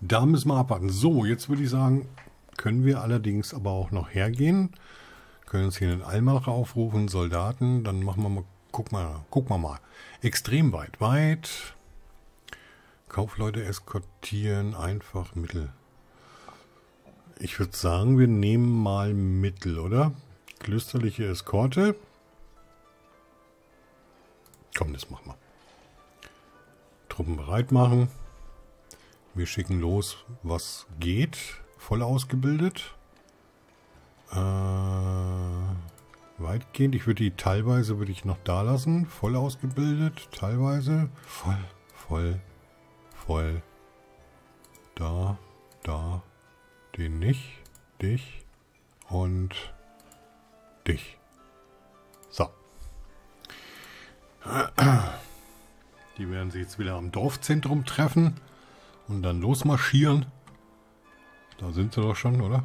Speaker 1: Da müssen wir abwarten. So, jetzt würde ich sagen, können wir allerdings aber auch noch hergehen. Können uns hier einen Almanach aufrufen, Soldaten, dann machen wir mal, guck mal, guck mal mal. Extrem weit, weit. Kaufleute eskortieren, einfach Mittel. Ich würde sagen, wir nehmen mal Mittel, oder? Klösterliche Eskorte. Komm, das machen wir. Truppen bereit machen. Wir schicken los, was geht. Voll ausgebildet. Äh, weitgehend. Ich würde die teilweise würde ich noch da lassen. Voll ausgebildet. Teilweise. Voll, voll, voll. Da, da. Den nicht. Dich. Und dich. So. Die werden sich jetzt wieder am Dorfzentrum treffen und dann losmarschieren. Da sind sie doch schon, oder?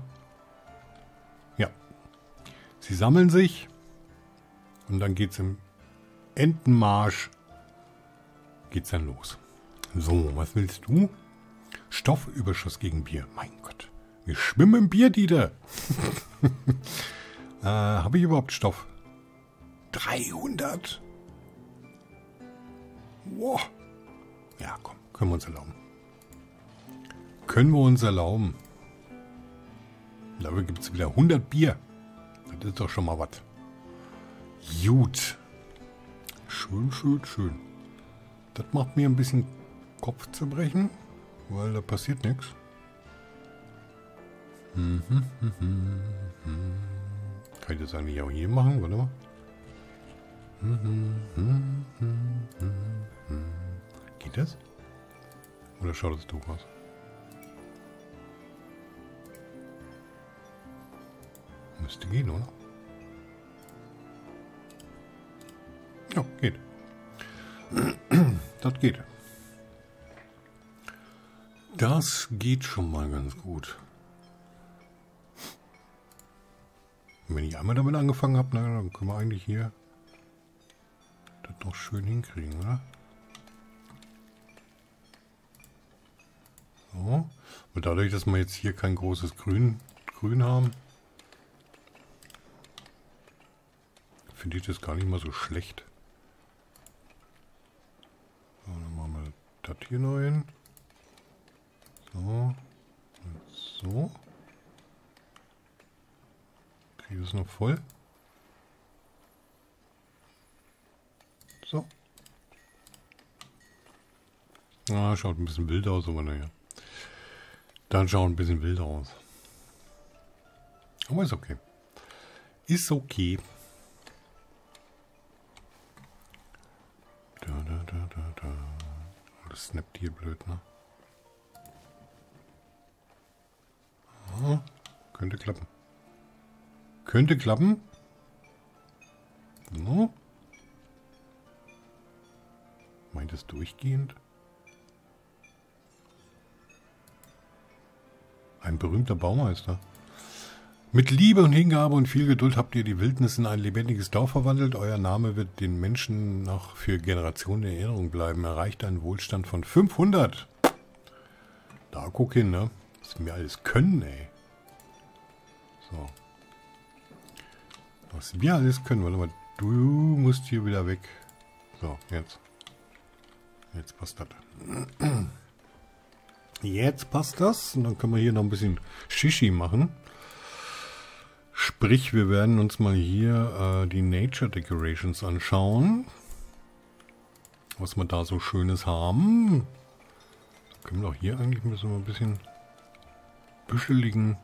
Speaker 1: Ja. Sie sammeln sich und dann geht's im Entenmarsch geht's dann los. So, was willst du? Stoffüberschuss gegen Bier. Mein Gott. Wir schwimmen im Bier, Dieter. äh, Habe ich überhaupt Stoff? 300? Wow. Ja, komm, können wir uns erlauben. Können wir uns erlauben. Dafür gibt es wieder 100 Bier. Das ist doch schon mal was. Gut. Schön, schön, schön. Das macht mir ein bisschen Kopfzerbrechen, weil da passiert nichts. Kann ich das eigentlich auch hier machen? Warte mal. Geht das? Oder schaut das doof aus? Müsste gehen, oder? Ja, geht. Das geht. Das geht schon mal ganz gut. wenn ich einmal damit angefangen habe, dann können wir eigentlich hier das doch schön hinkriegen, oder? So. Und dadurch, dass wir jetzt hier kein großes Grün, Grün haben, finde ich das gar nicht mal so schlecht. So, dann machen wir das hier noch hin. So. So. Kriege das noch voll? So. Ah, schaut ein bisschen wild aus, aber naja. Dann schaut ein bisschen wild aus. Aber ist okay. Ist okay. Da, da, da, da, da. Das snappt hier blöd, ne? Könnte klappen. Könnte klappen. No. Meint es durchgehend? Ein berühmter Baumeister. Mit Liebe und Hingabe und viel Geduld habt ihr die Wildnis in ein lebendiges Dorf verwandelt. Euer Name wird den Menschen noch für Generationen in Erinnerung bleiben. Erreicht einen Wohlstand von 500. Da guck hin, ne? Was wir alles können, ey. So. Was wir alles können. Warte mal, du musst hier wieder weg. So, jetzt. Jetzt passt das. Jetzt passt das. Und dann können wir hier noch ein bisschen Shishi machen. Sprich, wir werden uns mal hier äh, die Nature Decorations anschauen. Was wir da so Schönes haben. Können wir auch hier eigentlich müssen wir ein bisschen büscheligen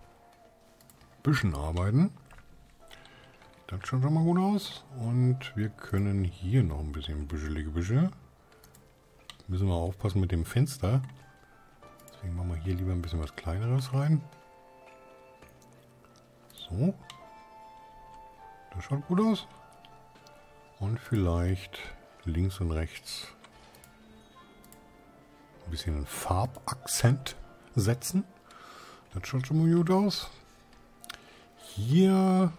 Speaker 1: Büschen arbeiten. Das schaut schon mal gut aus. Und wir können hier noch ein bisschen büschelige Büsche. Müssen wir aufpassen mit dem Fenster. Deswegen machen wir hier lieber ein bisschen was kleineres rein. So. Das schaut gut aus. Und vielleicht links und rechts ein bisschen Farbakzent setzen. Das schaut schon mal gut aus. Hier.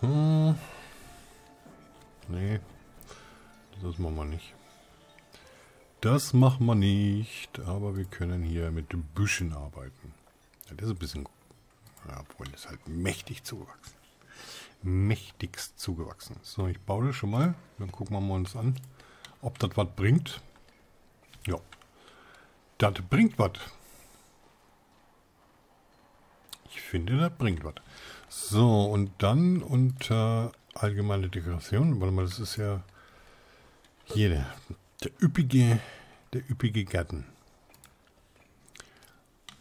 Speaker 1: Hm. Nee. Das machen wir nicht. Das machen wir nicht. Aber wir können hier mit Büschen arbeiten. Das ist ein bisschen... Ja, obwohl, ist halt mächtig zugewachsen. Mächtigst zugewachsen. So, ich baue das schon mal. Dann gucken wir mal uns an, ob das was bringt. Ja. Das bringt was. Ich finde, das bringt was. So, und dann unter allgemeine Dekoration. Warte mal, das ist ja hier der, der üppige, der üppige Garten.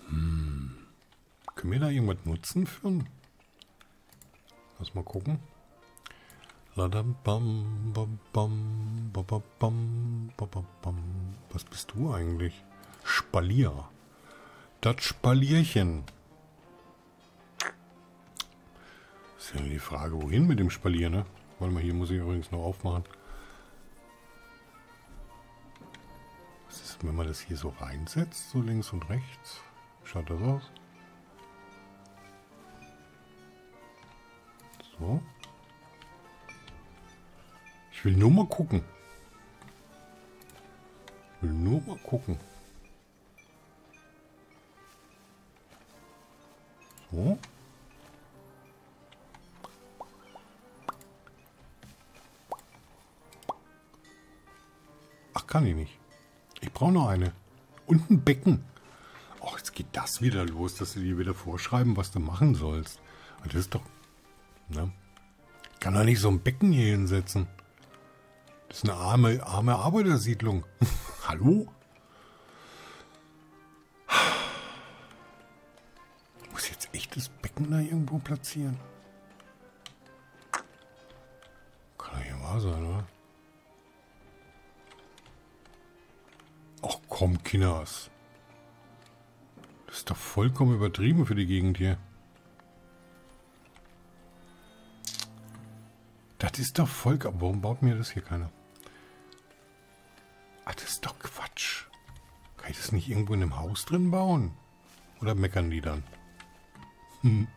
Speaker 1: Hm. Können wir da irgendwas nutzen für? Lass mal gucken. Was bist du eigentlich? Spalier. Das Spalierchen. Ist ja die Frage, wohin mit dem Spalier, ne? Warte mal, hier muss ich übrigens noch aufmachen. Was ist, wenn man das hier so reinsetzt, so links und rechts? Schaut das aus? So. Ich will nur mal gucken. Ich will nur mal gucken. So. Kann ich nicht. Ich brauche noch eine. Und ein Becken. Ach, jetzt geht das wieder los, dass sie dir wieder vorschreiben, was du machen sollst. Das ist doch... Ne? Ich kann doch nicht so ein Becken hier hinsetzen. Das ist eine arme, arme Arbeitersiedlung. Hallo? Ich muss jetzt echt das Becken da irgendwo platzieren. Kann doch hier wahr sein, oder? Komm, Kinders. Das ist doch vollkommen übertrieben für die Gegend hier. Das ist doch vollkommen... Warum baut mir das hier keiner? Ach, das ist doch Quatsch. Kann ich das nicht irgendwo in einem Haus drin bauen? Oder meckern die dann? Hm.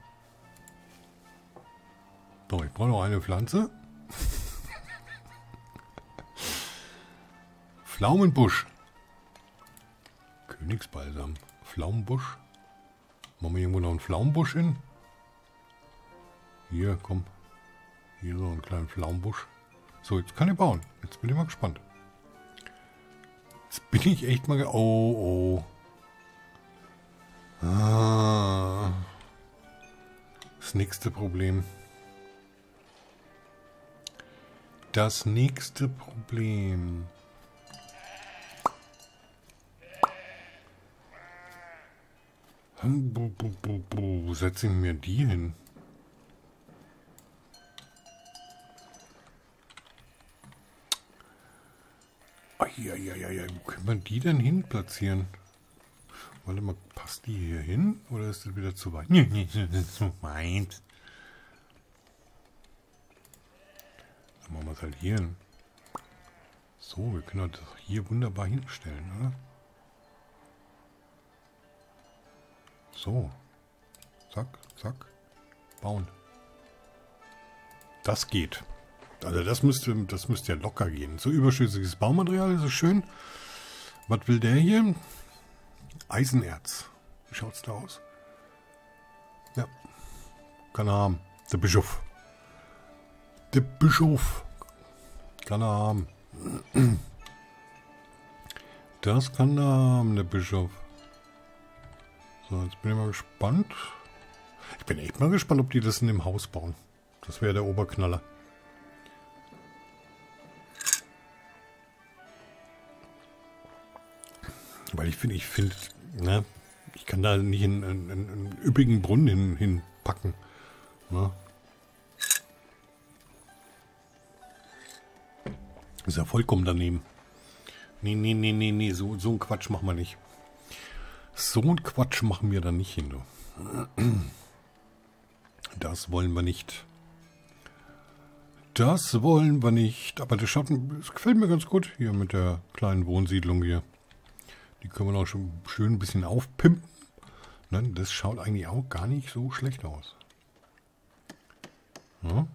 Speaker 1: So, ich brauche noch eine Pflanze. Pflaumenbusch. Königsbalsam. Pflaumenbusch. Machen wir irgendwo noch einen Pflaumenbusch hin? Hier, komm. Hier so einen kleinen Pflaumenbusch. So, jetzt kann ich bauen. Jetzt bin ich mal gespannt. Jetzt bin ich echt mal... Oh, oh. Ah. Das nächste Problem. Das nächste Problem. Wo setze ich mir die hin? Eieieiei, wo kann man die denn hin platzieren? Warte mal, passt die hier hin? Oder ist das wieder zu weit? Nee, nee, das ist weit. Dann machen wir es halt hier hin. So, wir können das hier wunderbar hinstellen, oder? So. Zack, zack. Bauen. Das geht. Also das müsste, das müsste ja locker gehen. So überschüssiges Baumaterial, ist schön. Was will der hier? Eisenerz. Wie schaut's da aus? Ja. Kann er haben. Der Bischof. Der Bischof. Kann er haben. Das kann er haben, der Bischof. So, jetzt bin ich mal gespannt. Ich bin echt mal gespannt, ob die das in dem Haus bauen. Das wäre der Oberknaller. Weil ich finde, ich finde, ne, ich kann da nicht einen, einen, einen üppigen Brunnen hin, hinpacken. Ne? Ist ja vollkommen daneben. Nee, nee, nee, nee, nee, so, so einen Quatsch machen wir nicht. So ein Quatsch machen wir da nicht hin, du. Das wollen wir nicht. Das wollen wir nicht. Aber das, schaut, das gefällt mir ganz gut hier mit der kleinen Wohnsiedlung hier. Die können wir noch schon schön ein bisschen aufpimpen. Ne, das schaut eigentlich auch gar nicht so schlecht aus. Ja.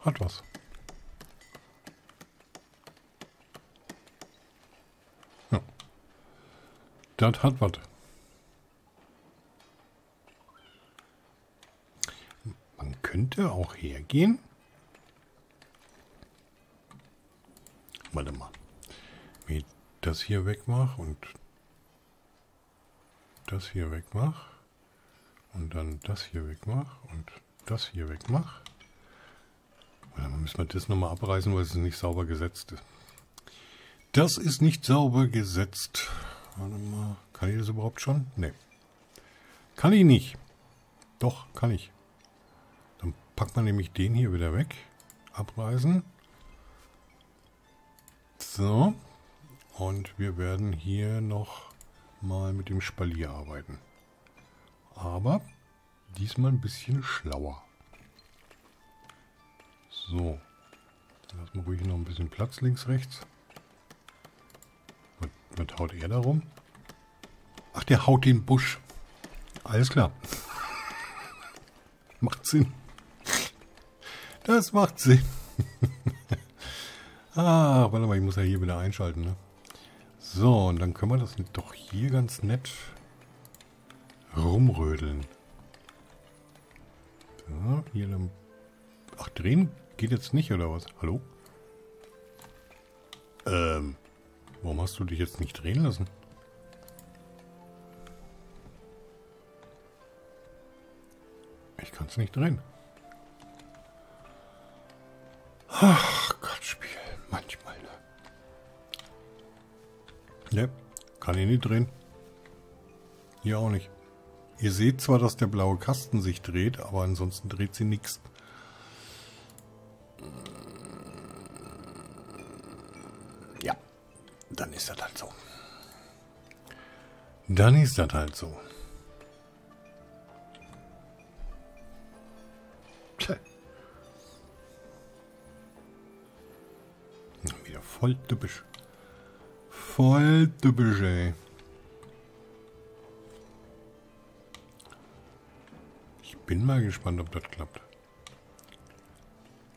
Speaker 1: Hat was. Das hat was. Man könnte auch hergehen. Warte mal. Wie ich das hier wegmache und das hier wegmache und dann das hier wegmache und das hier wegmache. Dann müssen wir das nochmal abreißen, weil es nicht sauber gesetzt ist. Das ist nicht sauber gesetzt. Warte mal. Kann ich das überhaupt schon? Nee. Kann ich nicht. Doch, kann ich. Dann packt man nämlich den hier wieder weg. Abreißen. So. Und wir werden hier noch mal mit dem Spalier arbeiten. Aber diesmal ein bisschen schlauer. So. Lassen wir ruhig noch ein bisschen Platz links, rechts. Was, haut er da rum? Ach, der haut den Busch. Alles klar. macht Sinn. Das macht Sinn. ah, warte mal, ich muss ja hier wieder einschalten, ne? So, und dann können wir das doch hier ganz nett rumrödeln. So, hier dann... Ach, drehen geht jetzt nicht, oder was? Hallo? Ähm, warum hast du dich jetzt nicht drehen lassen? Ich kann es nicht drehen. Ach Gott, Spiel. Manchmal, ne? Ne, kann ich nicht drehen. Hier auch nicht. Ihr seht zwar, dass der blaue Kasten sich dreht, aber ansonsten dreht sie nichts. Dann ist das halt so. Dann ist das halt so. Tja. Wieder voll typisch. Voll typisch, ey. bin mal gespannt, ob das klappt.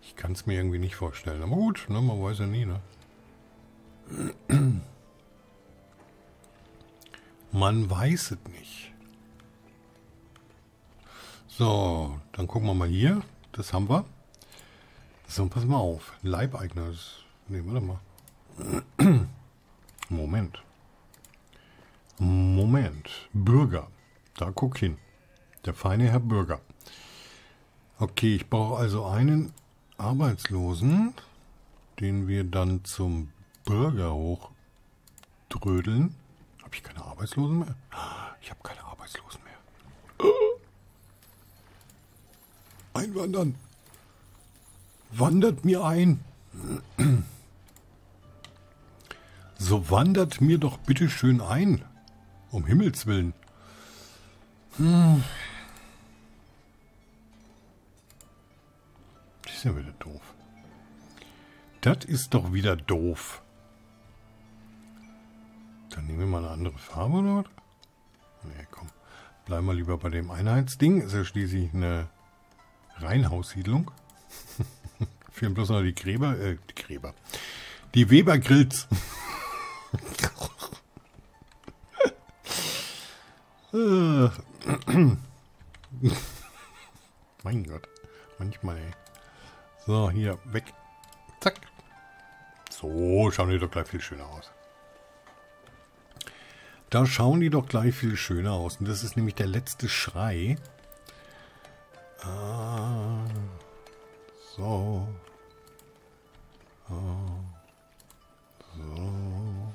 Speaker 1: Ich kann es mir irgendwie nicht vorstellen. Aber gut, ne, man weiß ja nie, ne? Man weiß es nicht. So, dann gucken wir mal hier. Das haben wir. So, pass mal auf. Leibeigner. Ne, warte mal. Moment. Moment. Bürger. Da guck hin. Der feine Herr Bürger. Okay, ich brauche also einen Arbeitslosen, den wir dann zum Bürger hochdrödeln. Ich keine Arbeitslosen mehr? Ich habe keine Arbeitslosen mehr. Einwandern. Wandert mir ein. So wandert mir doch bitte schön ein. Um Himmels Willen. Hm. ja wieder doof. Das ist doch wieder doof. Dann nehmen wir mal eine andere Farbe oder was? Nee, komm. Bleiben wir lieber bei dem Einheitsding. Ist ja schließlich eine Reihenhaussiedlung. Fehlen bloß noch die Gräber, äh, die Gräber. Die Webergrills. mein Gott. Manchmal, ey. So, hier, weg. Zack. So, schauen die doch gleich viel schöner aus. Da schauen die doch gleich viel schöner aus. Und das ist nämlich der letzte Schrei. Ah, so. Ah, so.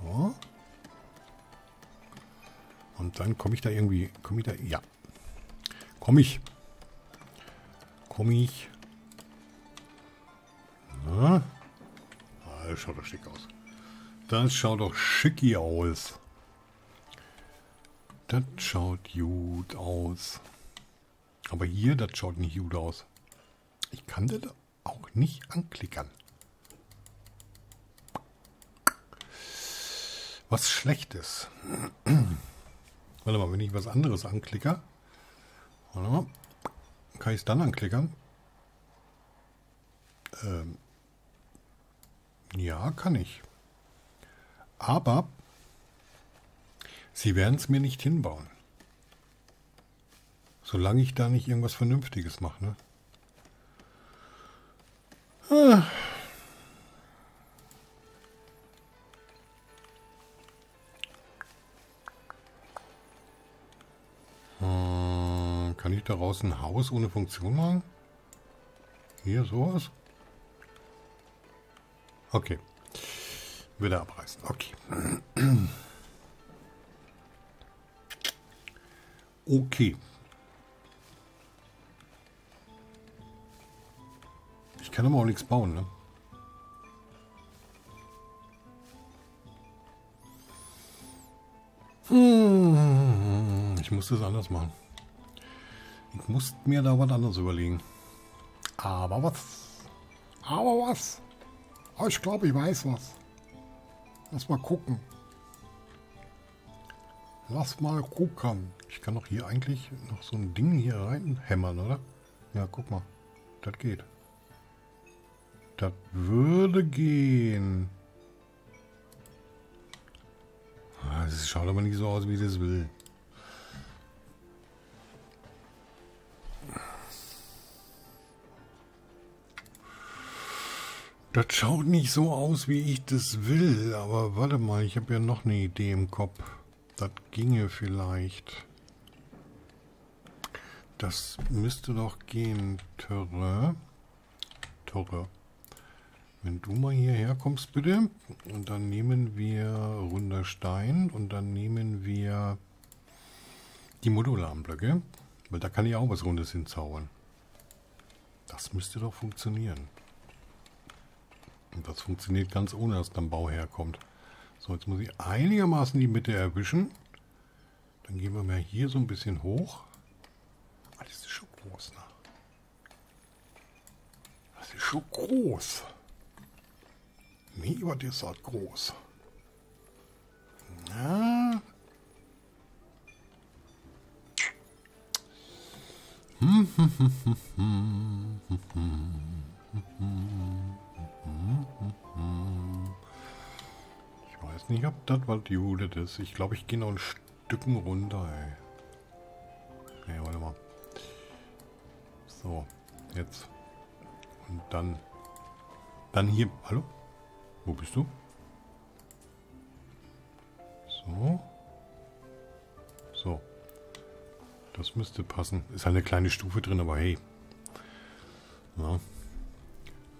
Speaker 1: So. Und dann komme ich da irgendwie, komme ich da, ja. Komme ich komme ich. Na? Ah, das schaut doch schick aus. Das schaut doch schicki aus. Das schaut gut aus. Aber hier, das schaut nicht gut aus. Ich kann das auch nicht anklickern. Was Schlechtes. Warte mal, wenn ich was anderes anklicke. Warte mal. Kann ich es dann anklickern? Ähm, ja, kann ich. Aber Sie werden es mir nicht hinbauen. Solange ich da nicht irgendwas Vernünftiges mache, ne? Ah. Hm, kann ich daraus ein Haus ohne Funktion machen? Hier sowas? Okay. Wieder abreißen. Okay. Okay. Ich kann aber auch nichts bauen, ne? Hm, ich muss das anders machen. Ich muss mir da was anderes überlegen. Aber was? Aber was? Ich glaube, ich weiß was. Lass mal gucken. Lass mal gucken. Ich kann doch hier eigentlich noch so ein Ding hier rein hämmern, oder? Ja, guck mal. Das geht. Das würde gehen. Ah, das schaut aber nicht so aus, wie das will. Das schaut nicht so aus, wie ich das will. Aber warte mal, ich habe ja noch eine Idee im Kopf. Das ginge vielleicht. Das müsste doch gehen, Törre. Törre. Wenn du mal hierher kommst, bitte. Und dann nehmen wir runder Stein und dann nehmen wir die modularen Blöcke. Weil da kann ich auch was Rundes hinzaubern. Das müsste doch funktionieren. Und das funktioniert ganz ohne, dass dann Bau herkommt. So, jetzt muss ich einigermaßen die Mitte erwischen. Dann gehen wir mal hier so ein bisschen hoch. Ah, das ist schon groß, ne? Das ist schon groß. Nee, aber das ist halt groß. Ja. Hm, hm, hm, hm, hm, hm, hm, hm. Ich weiß nicht, ob das was Judet ist. Ich glaube, ich gehe noch ein Stücken runter, ey. Nee, warte mal. So, jetzt. Und dann. Dann hier. Hallo? Wo bist du? So. So. Das müsste passen. Ist halt eine kleine Stufe drin, aber hey. Ja.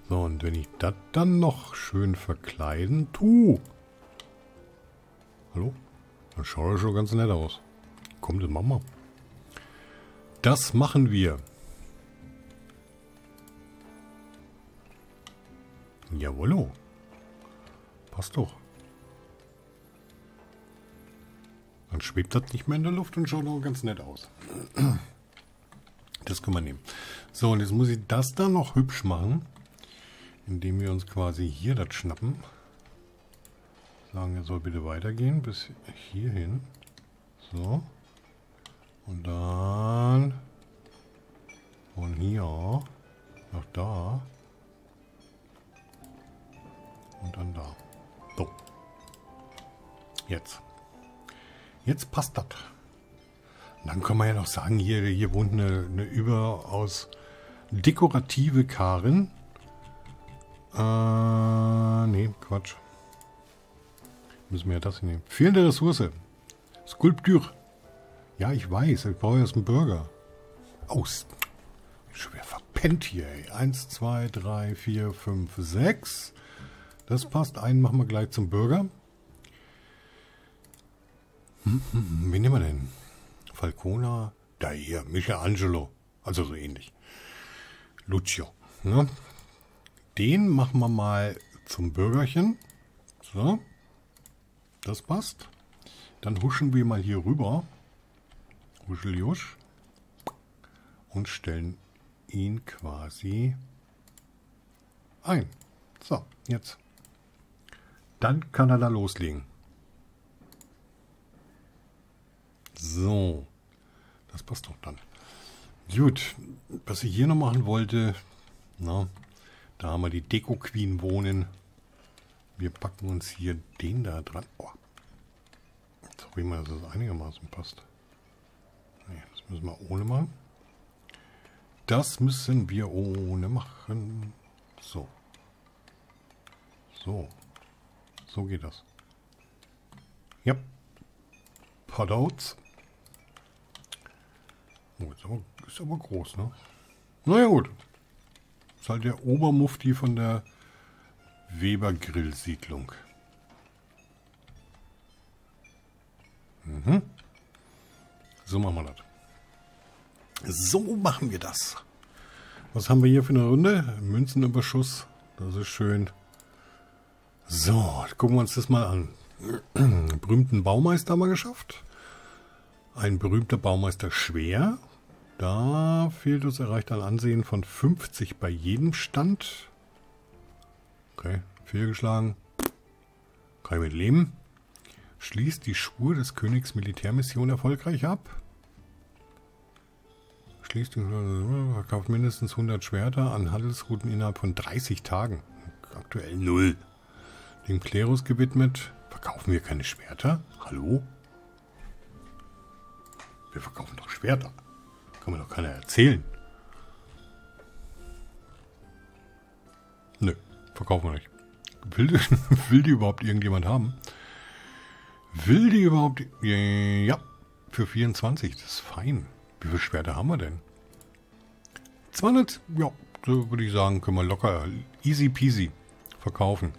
Speaker 1: So, und wenn ich das dann noch schön verkleiden tu. Hallo? Das schaut ja schon ganz nett aus. Kommt in Mama. Das machen wir. Jawollo. Passt doch. Dann schwebt das nicht mehr in der Luft und schaut auch ganz nett aus. Das können wir nehmen. So, und jetzt muss ich das dann noch hübsch machen indem wir uns quasi hier das schnappen. Sagen, er soll bitte weitergehen bis hierhin. So. Und dann von hier nach da. Und dann da. So. Jetzt. Jetzt passt das. Dann können wir ja noch sagen, hier, hier wohnt eine, eine überaus dekorative Karin. Äh, nee, Quatsch. Müssen wir ja das hier nehmen. Fehlende Ressource. Skulptur. Ja, ich weiß. Ich brauche erst einen Burger. Oh, schon wieder verpennt hier, ey. Eins, zwei, drei, vier, fünf, sechs. Das passt. Einen machen wir gleich zum Burger. Hm, hm, hm. Nehmen wir denn? Falcona. Da hier. Michelangelo. Also so ähnlich. Lucio. Ne? Den machen wir mal zum Bürgerchen. So. Das passt. Dann huschen wir mal hier rüber. Huscheljusch. Und stellen ihn quasi ein. So, jetzt. Dann kann er da loslegen. So. Das passt doch dann. Gut. Was ich hier noch machen wollte, na, da haben wir die Deko Queen wohnen. Wir packen uns hier den da dran. Oh. Jetzt hoffe mal, dass es einigermaßen passt. Nee, das müssen wir ohne machen. Das müssen wir ohne machen. So. So. So geht das. Ja. Podouts. Oh, ist aber, ist aber groß, ne? Naja, gut. Ist halt der Obermufti von der Weber Grillsiedlung. Mhm. So machen wir das. So machen wir das. Was haben wir hier für eine Runde? Münzenüberschuss. Das ist schön. So, gucken wir uns das mal an. berühmten Baumeister haben wir geschafft. Ein berühmter Baumeister schwer. Da fehlt uns erreicht ein Ansehen von 50 bei jedem Stand. Okay, fehlgeschlagen. Kann ich mit leben. Schließt die Spur des Königs Militärmission erfolgreich ab. Schließt verkauft mindestens 100 Schwerter an Handelsrouten innerhalb von 30 Tagen. Aktuell null. Dem Klerus gewidmet. Verkaufen wir keine Schwerter? Hallo? Wir verkaufen doch Schwerter. Kann mir doch keiner erzählen. Nö, verkaufen wir nicht. Will die, will die überhaupt irgendjemand haben? Will die überhaupt... Ja, für 24, das ist fein. Wie viele Schwerter haben wir denn? 200, ja, so würde ich sagen, können wir locker, easy peasy verkaufen.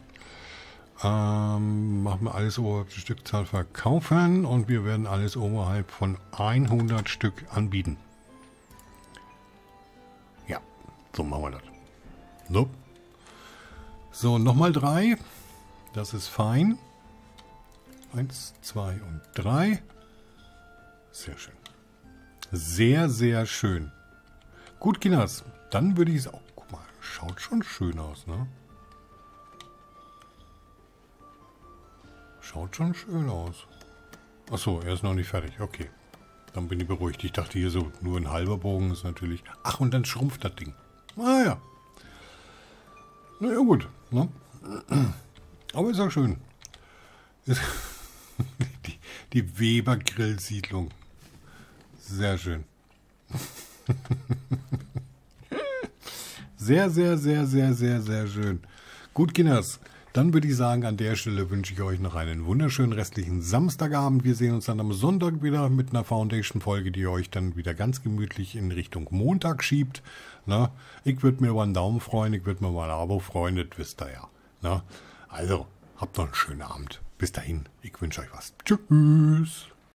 Speaker 1: Ähm, machen wir alles oberhalb der Stückzahl verkaufen und wir werden alles oberhalb von 100 Stück anbieten. So machen wir das. So. So, nochmal drei. Das ist fein. Eins, zwei und drei. Sehr schön. Sehr, sehr schön. Gut, Kinders. Dann würde ich es auch... Guck mal, schaut schon schön aus, ne? Schaut schon schön aus. Achso, er ist noch nicht fertig. Okay. Dann bin ich beruhigt. Ich dachte hier so, nur ein halber Bogen ist natürlich... Ach, und dann schrumpft das Ding. Ah ja. Na ja, gut. Ne? Aber ist ja schön. die, die Weber-Grillsiedlung. Sehr schön. sehr, sehr, sehr, sehr, sehr, sehr schön. Gut, Kinders. Dann würde ich sagen, an der Stelle wünsche ich euch noch einen wunderschönen restlichen Samstagabend. Wir sehen uns dann am Sonntag wieder mit einer Foundation-Folge, die euch dann wieder ganz gemütlich in Richtung Montag schiebt. Na, ich würde mir über einen Daumen freuen, ich würde mir mal ein Abo freuen, das wisst ihr ja. Na, also, habt noch einen schönen Abend. Bis dahin, ich wünsche euch was. Tschüss.